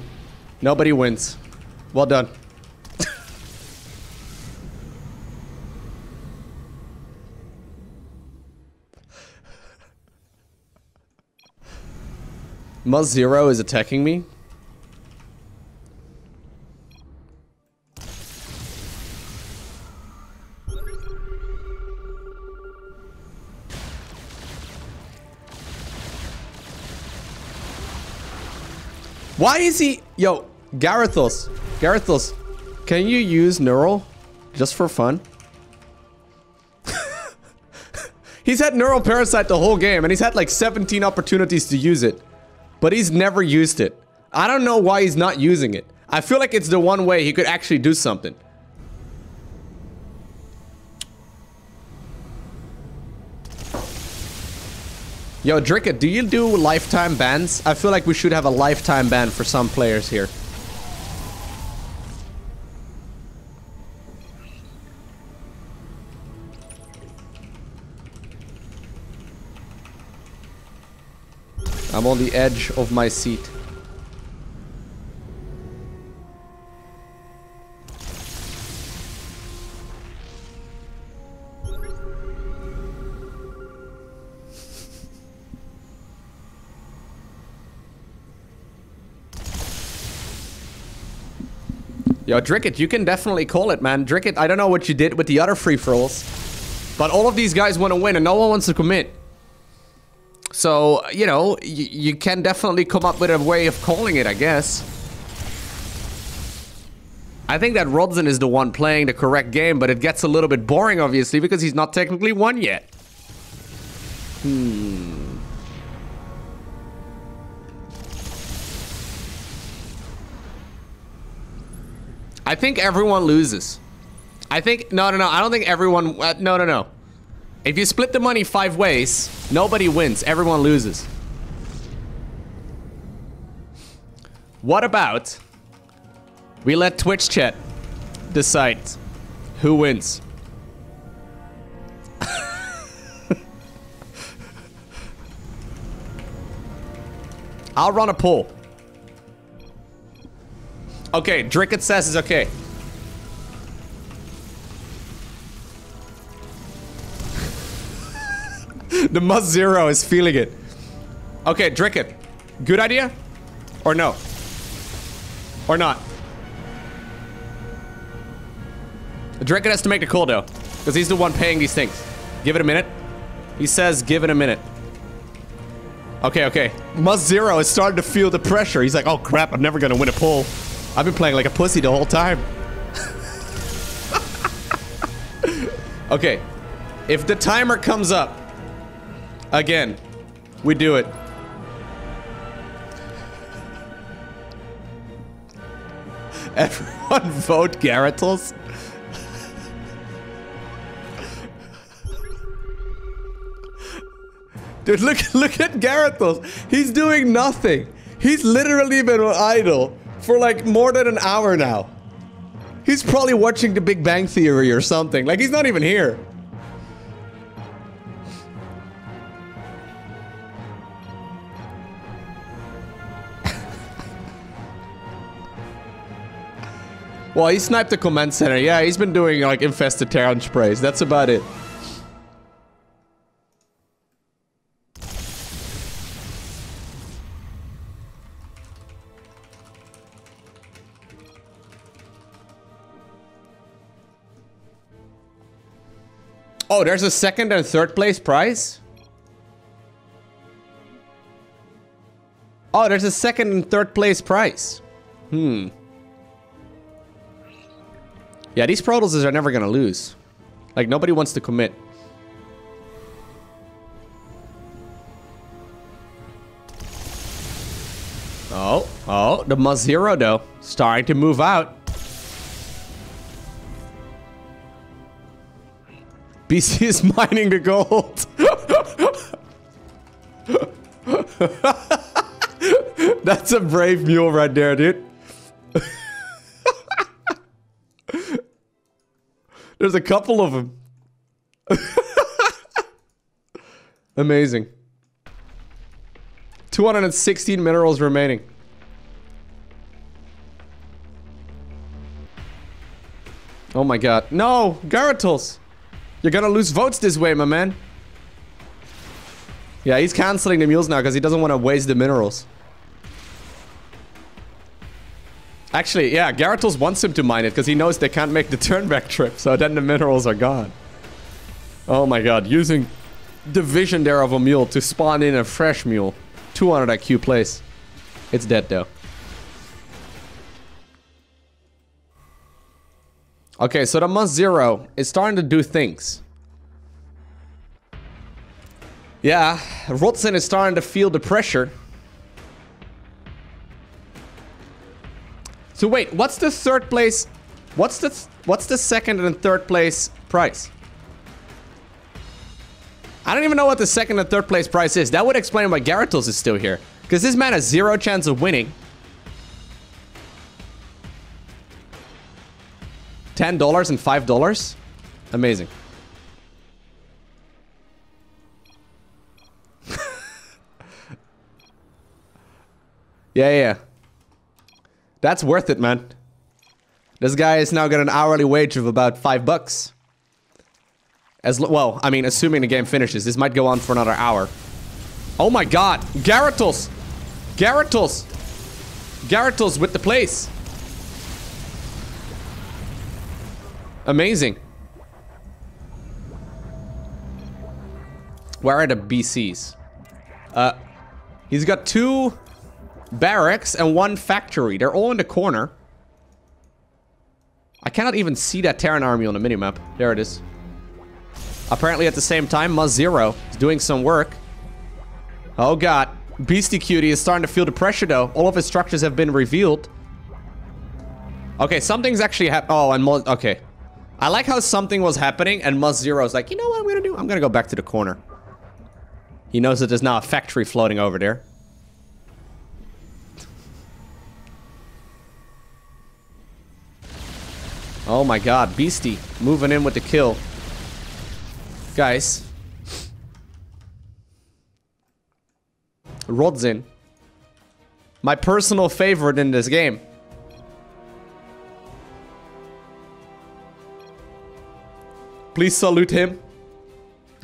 Nobody wins. Well done. <laughs> Muzz Zero is attacking me? Why is he... Yo, Gyarados. Gyarados, can you use Neural? Just for fun? <laughs> he's had Neural Parasite the whole game, and he's had like 17 opportunities to use it. But he's never used it. I don't know why he's not using it. I feel like it's the one way he could actually do something. Yo, Dricket, do you do lifetime bans? I feel like we should have a lifetime ban for some players here. I'm on the edge of my seat. Yo, Dricket, you can definitely call it, man. Dricket, I don't know what you did with the other free-for-alls. But all of these guys want to win and no one wants to commit. So, you know, you can definitely come up with a way of calling it, I guess. I think that Rodson is the one playing the correct game, but it gets a little bit boring, obviously, because he's not technically won yet. Hmm. I think everyone loses. I think, no, no, no, I don't think everyone, uh, no, no, no. If you split the money five ways, nobody wins, everyone loses. What about we let Twitch chat decide who wins? <laughs> I'll run a poll. Okay, Dricket says is okay. <laughs> the Muzz Zero is feeling it. Okay, Dricket. Good idea? Or no? Or not? Dricket has to make the call though. Because he's the one paying these things. Give it a minute. He says give it a minute. Okay, okay. Muzz Zero is starting to feel the pressure. He's like, oh crap, I'm never gonna win a pull. I've been playing like a pussy the whole time. <laughs> okay. If the timer comes up, again, we do it. <laughs> Everyone vote Gyarados. <laughs> Dude, look look at Gyarados. He's doing nothing. He's literally been idle for like more than an hour now. He's probably watching The Big Bang Theory or something. Like, he's not even here. <laughs> well, he sniped the command center. Yeah, he's been doing like infested Terran sprays. That's about it. Oh, there's a second and third place prize? Oh, there's a second and third place prize. Hmm. Yeah, these Protosses are never gonna lose. Like, nobody wants to commit. Oh, oh, the Mazero, though. Starting to move out. BC is <laughs> mining the gold. <laughs> That's a brave mule right there, dude. <laughs> There's a couple of them. Amazing. 216 minerals remaining. Oh my god. No! Gyarados! You're gonna lose votes this way, my man. Yeah, he's canceling the mules now because he doesn't want to waste the minerals. Actually, yeah, Gyarados wants him to mine it because he knows they can't make the turn back trip, so then the minerals are gone. Oh my god, using the vision there of a mule to spawn in a fresh mule. 200 IQ place. It's dead though. Okay, so the month zero is starting to do things. Yeah, Rotson is starting to feel the pressure. So wait, what's the third place? What's the th what's the second and third place price? I don't even know what the second and third place price is. That would explain why Gyarados is still here. Because this man has zero chance of winning. $10 and $5? Amazing. <laughs> yeah, yeah. That's worth it, man. This guy is now got an hourly wage of about five bucks. As well, I mean, assuming the game finishes, this might go on for another hour. Oh my god, Gyarados! Gyarados! Gyarados with the place! Amazing. Where are the BCs? Uh, he's got two barracks and one factory. They're all in the corner. I cannot even see that Terran army on the minimap. There it is. Apparently at the same time, Muzz Zero is doing some work. Oh god. BeastyQT is starting to feel the pressure though. All of his structures have been revealed. Okay, something's actually hap- Oh, and Muzz- Okay. I like how something was happening and Muzz Zero is like, you know what I'm gonna do? I'm gonna go back to the corner. He knows that there's now a factory floating over there. Oh my god, Beastie moving in with the kill. Guys. Rodzin. My personal favorite in this game. Please salute him.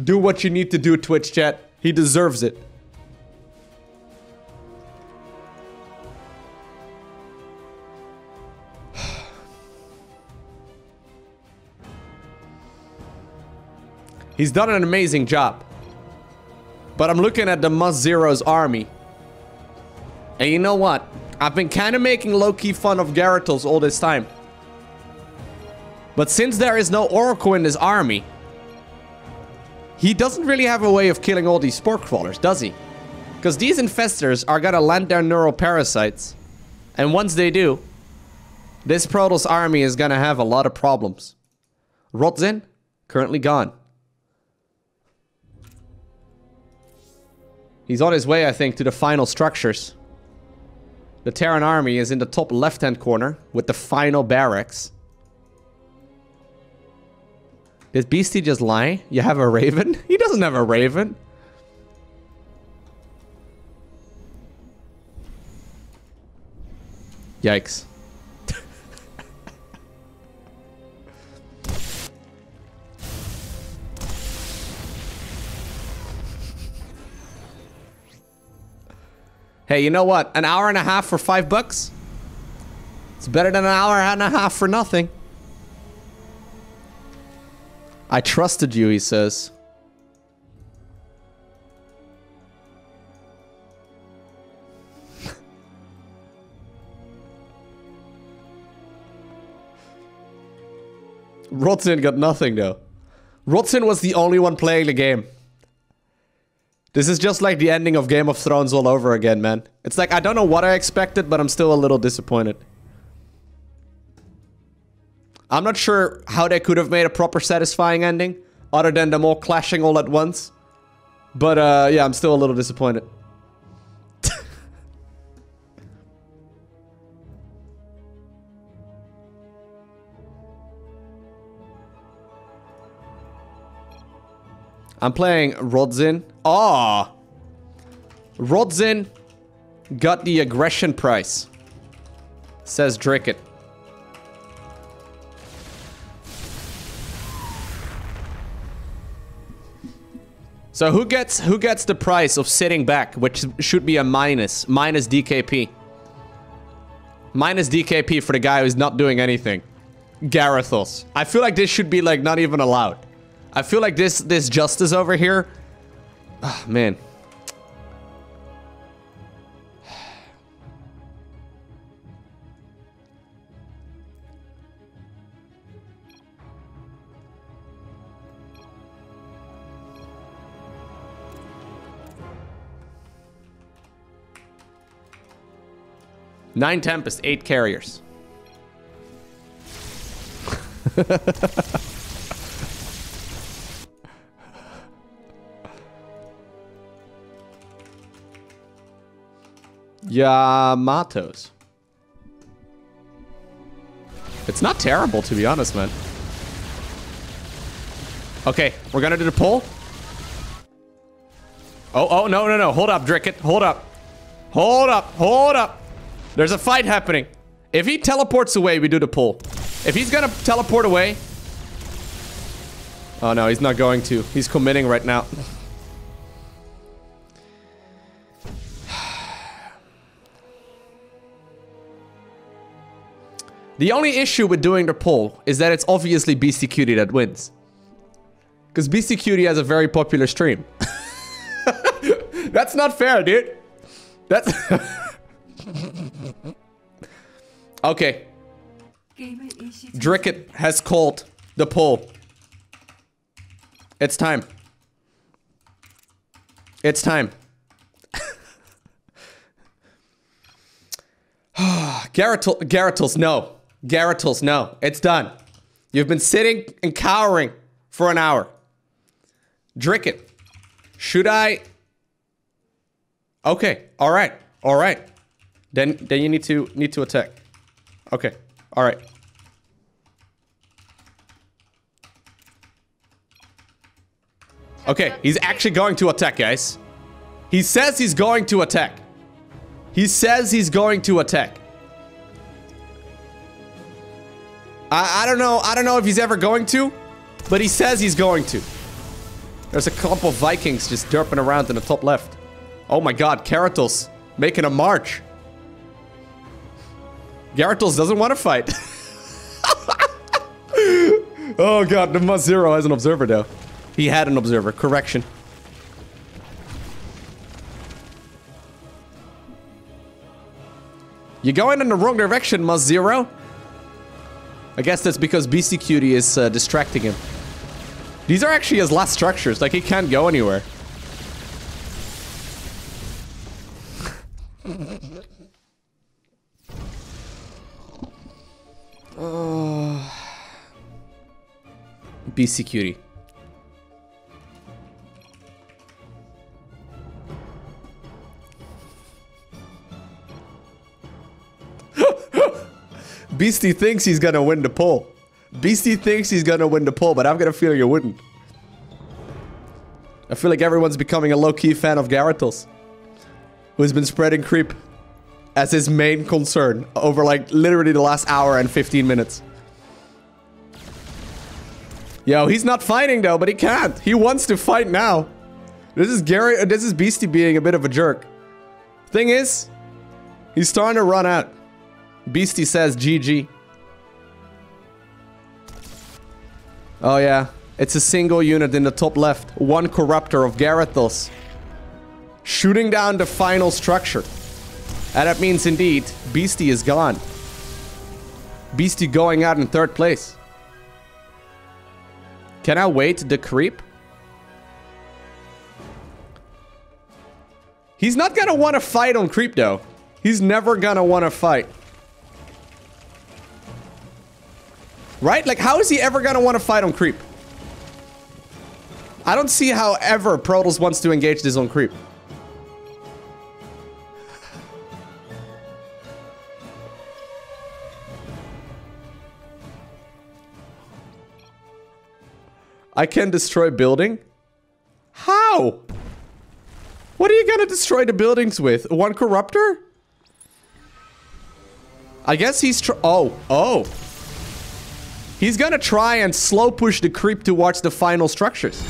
Do what you need to do, Twitch chat. He deserves it. <sighs> He's done an amazing job. But I'm looking at the Must Zero's army. And you know what? I've been kind of making low-key fun of Gyarados all this time. But since there is no Oracle in his army, he doesn't really have a way of killing all these spore crawlers, does he? Because these infestors are gonna land their neural parasites. And once they do, this Protoss army is gonna have a lot of problems. Rotzin, currently gone. He's on his way, I think, to the final structures. The Terran army is in the top left-hand corner with the final barracks. Did Beastie just lie? You have a raven? <laughs> He doesn't have a raven. Yikes. <laughs> hey, you know what? An hour and a half for five bucks? It's better than an hour and a half for nothing. I trusted you, he says. <laughs> Rotzen got nothing though. Rotzen was the only one playing the game. This is just like the ending of Game of Thrones all over again, man. It's like, I don't know what I expected, but I'm still a little disappointed. I'm not sure how they could have made a proper satisfying ending, other than them all clashing all at once. But, uh, yeah, I'm still a little disappointed. I'm playing Rodzin. Ah! Rodzin got the aggression price. Says Dricket. So who gets who gets the price of sitting back, which should be a minus, minus DKP. Minus DKP for the guy who's not doing anything. Gyarados. I feel like this should be like not even allowed. I feel like this this justice over here. Oh, man. Nine Tempest, eight carriers. Yamatos. It's not terrible, to be honest, man. Okay, we're gonna do the pull. Oh, oh, no, no, no. Hold up, Dricket. Hold up. Hold up. Hold up. There's a fight happening. If he teleports away, we do the pull. If he's gonna teleport away... Oh, no, he's not going to. He's committing right now. <sighs> The only issue with doing the pull is that it's obviously Cutie that wins. Because Cutie has a very popular stream. <laughs> That's not fair, dude. That's... <laughs> <laughs> okay. Dricket has called the poll. It's time. It's time. <sighs> Gyarados, no. Gyarados, no. It's done. You've been sitting and cowering for an hour. Drink it. Should I? Okay. All right. All right. Then then you need to need to attack. Okay. All right. Okay, he's actually going to attack, guys. He says he's going to attack. He says he's going to attack. I, I don't know. I don't know if he's ever going to, but he says he's going to. There's a couple of Vikings just derping around in the top left. Oh my god, Gyarados making a march. Gyarados doesn't want to fight. <laughs> oh god, the Muzz Zero has an observer though. He had an observer. Correction. You're going in the wrong direction, Muzz Zero. I guess that's because Cutie is uh, distracting him. These are actually his last structures, like he can't go anywhere. Beastie <gasps> Cutie. Beastie thinks he's gonna win the poll. Beastie thinks he's gonna win the poll, but I've got a feeling he wouldn't. I feel like everyone's becoming a low-key fan of Gyarados. Who's been spreading creep as his main concern over like literally the last hour and 15 minutes. Yo, he's not fighting though, but he can't. He wants to fight now. This is Gary, uh, this is Beastie being a bit of a jerk. Thing is, he's starting to run out. Beastie says GG. Oh yeah, it's a single unit in the top left. One Corruptor of Gyarados. Shooting down the final structure. And that means indeed, Beastie is gone. Beastie going out in third place. Can I wait the creep? He's not gonna want to fight on creep, though. He's never gonna want to fight. Right? Like, how is he ever gonna want to fight on creep? I don't see how ever Protoss wants to engage this on creep. I can destroy building? How? What are you gonna destroy the buildings with? One corruptor? I guess he's tr- Oh, oh. He's gonna try and slow push the creep towards the final structures.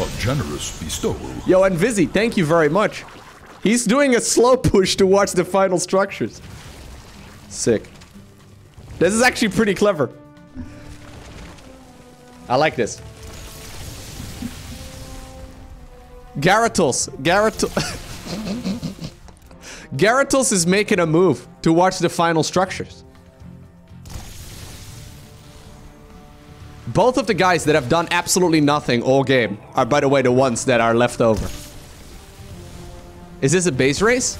A generous bestowal. Yo, and Vizzy, thank you very much. He's doing a slow push towards the final structures. Sick. This is actually pretty clever. I like this. Gyarados. Gyarados is making a move to watch the final structures. Both of the guys that have done absolutely nothing all game are, by the way, the ones that are left over. Is this a base race?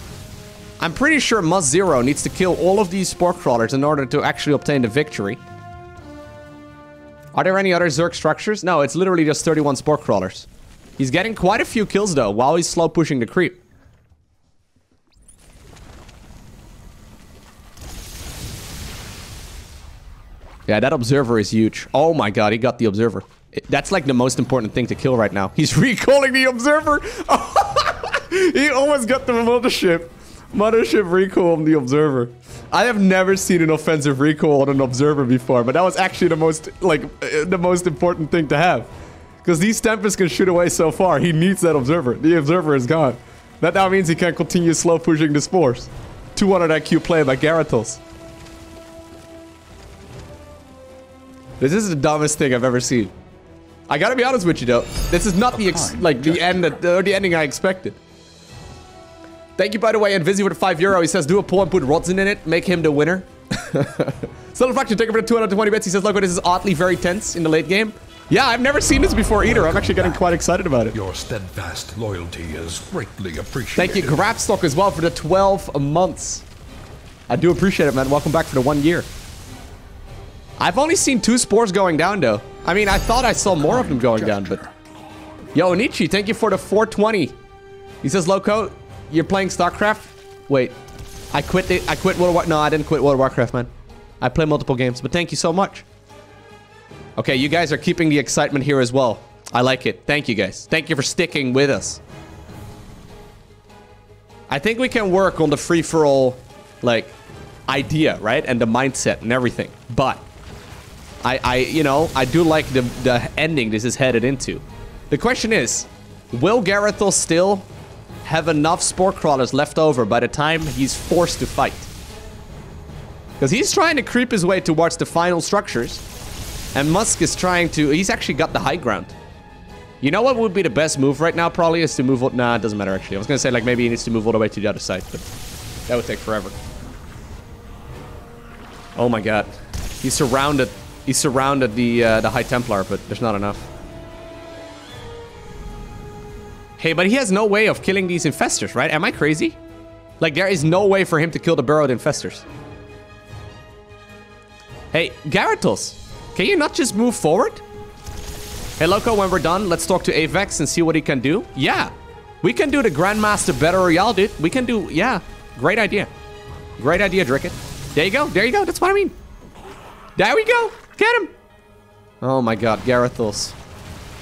I'm pretty sure Muzz Zero needs to kill all of these Spore Crawlers in order to actually obtain the victory. Are there any other Zerg structures? No, it's literally just 31 Spore Crawlers. He's getting quite a few kills, though, while he's slow pushing the creep. Yeah, that observer is huge. Oh my god, he got the observer. That's like the most important thing to kill right now. He's <laughs> recalling the observer. <laughs> he almost got the mothership. Mothership recall on the observer. I have never seen an offensive recall on an observer before, but that was actually the most, like, uh, the most important thing to have. Because these Tempests can shoot away so far. He needs that observer. The observer is gone. That now means he can continue slow pushing the spores. 200 IQ play by Gyarados. This is the dumbest thing I've ever seen. I gotta be honest with you though. This is not the like the end that, or the ending I expected. Thank you by the way, and Vizzy with 5 euro. He says do a pull and put Rodzin in it, make him the winner. <laughs> Subtle Fraction, take over the 220 bits. He says, look, this is oddly very tense in the late game. Yeah, I've never seen this before either. I'm actually getting quite excited about it. Your steadfast loyalty is greatly appreciated. Thank you, Grabstock, as well for the 12 months. I do appreciate it, man. Welcome back for the one year. I've only seen two spores going down, though. I mean, I thought I saw more of them going down, but... Yo, Nietzsche, thank you for the 420. He says, Lowko, you're playing StarCraft? Wait. I quit the, I quit World of War... No, I didn't quit World of Warcraft, man. I play multiple games, but thank you so much. Okay, you guys are keeping the excitement here as well. I like it. Thank you, guys. Thank you for sticking with us. I think we can work on the free-for-all, like, idea, right? And the mindset and everything. But I, I, you know, I do like the, the ending this is headed into. The question is, will Gyarados still have enough Spore Crawlers left over by the time he's forced to fight? Because he's trying to creep his way towards the final structures. And Musk is trying to... He's actually got the high ground. You know what would be the best move right now, probably, is to move... Nah, it doesn't matter, actually. I was going to say, like, maybe he needs to move all the way to the other side, but that would take forever. Oh my god. He's surrounded he surrounded the uh, the High Templar, but there's not enough. Hey, but he has no way of killing these infestors, right? Am I crazy? Like, there is no way for him to kill the burrowed infestors. Hey, Gyarados, can you not just move forward? Hey, Lowko, when we're done, let's talk to Avex and see what he can do. Yeah, we can do the Grandmaster Battle Royale, dude. We can do, yeah, great idea. Great idea, Dricket. There you go, there you go, that's what I mean. There we go. Get him! Oh my god, Gyarados.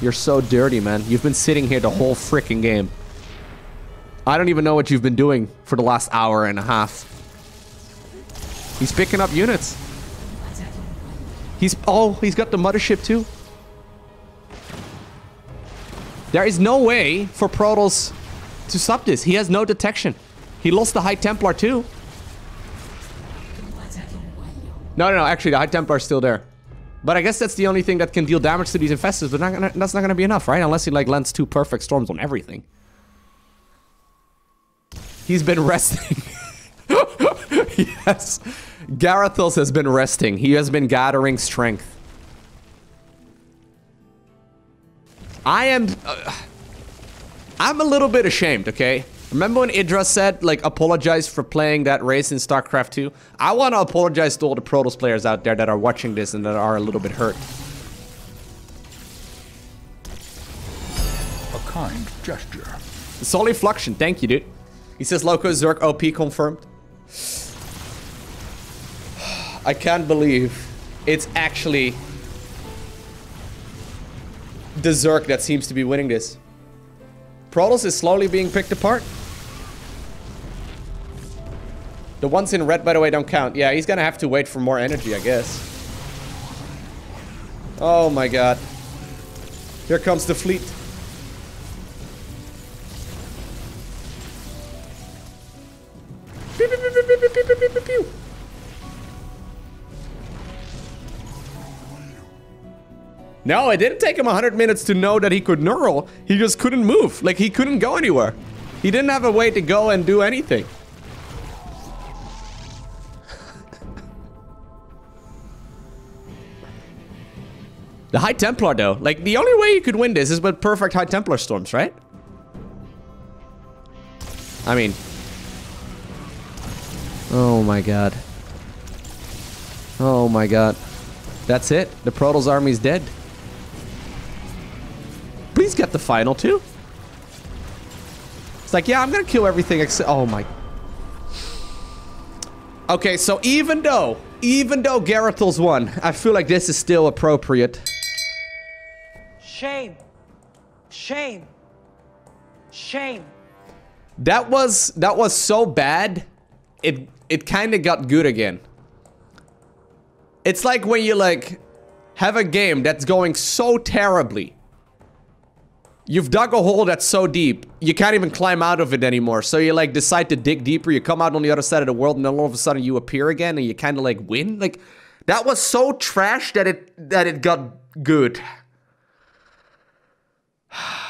You're so dirty, man. You've been sitting here the whole freaking game. I don't even know what you've been doing for the last hour and a half. He's picking up units. He's... Oh, he's got the mothership too. There is no way for Protoss to stop this. He has no detection. He lost the High Templar too. No, no, no. Actually, the High Templar is still there. But I guess that's the only thing that can deal damage to these infestors, but not gonna, that's not gonna be enough, right? Unless he like lands two perfect storms on everything. He's been resting. <laughs> yes. Gyarados has been resting. He has been gathering strength. I am... Uh, I'm a little bit ashamed, okay? Remember when Idra said, like, apologize for playing that race in StarCraft 2? I want to apologize to all the Protoss players out there that are watching this and that are a little bit hurt. A kind gesture. Solly Fluxion, thank you, dude. He says Lowko Zerg OP confirmed. I can't believe it's actually the Zerg that seems to be winning this. Protoss is slowly being picked apart. The ones in red, by the way, don't count. Yeah, he's gonna have to wait for more energy, I guess. Oh my god. Here comes the fleet. Pew, pew, pew, No, it didn't take him 100 minutes to know that he could neural. He just couldn't move. Like, he couldn't go anywhere. He didn't have a way to go and do anything. <laughs> the High Templar, though. Like, the only way you could win this is with perfect High Templar storms, right? I mean... Oh my god. Oh my god. That's it. The Protoss army's dead. Please get the final two. It's like, yeah, I'm gonna kill everything except... Oh my... Okay, so even though, even though Gyarados won, I feel like this is still appropriate. Shame. Shame. Shame. That was, that was so bad, it, it kind of got good again. It's like when you like, have a game that's going so terribly. You've dug a hole that's so deep, you can't even climb out of it anymore. So you like decide to dig deeper, you come out on the other side of the world, and then all of a sudden you appear again and you kinda like win. Like that was so trash that it that it got good. <sighs> <sighs> <sighs>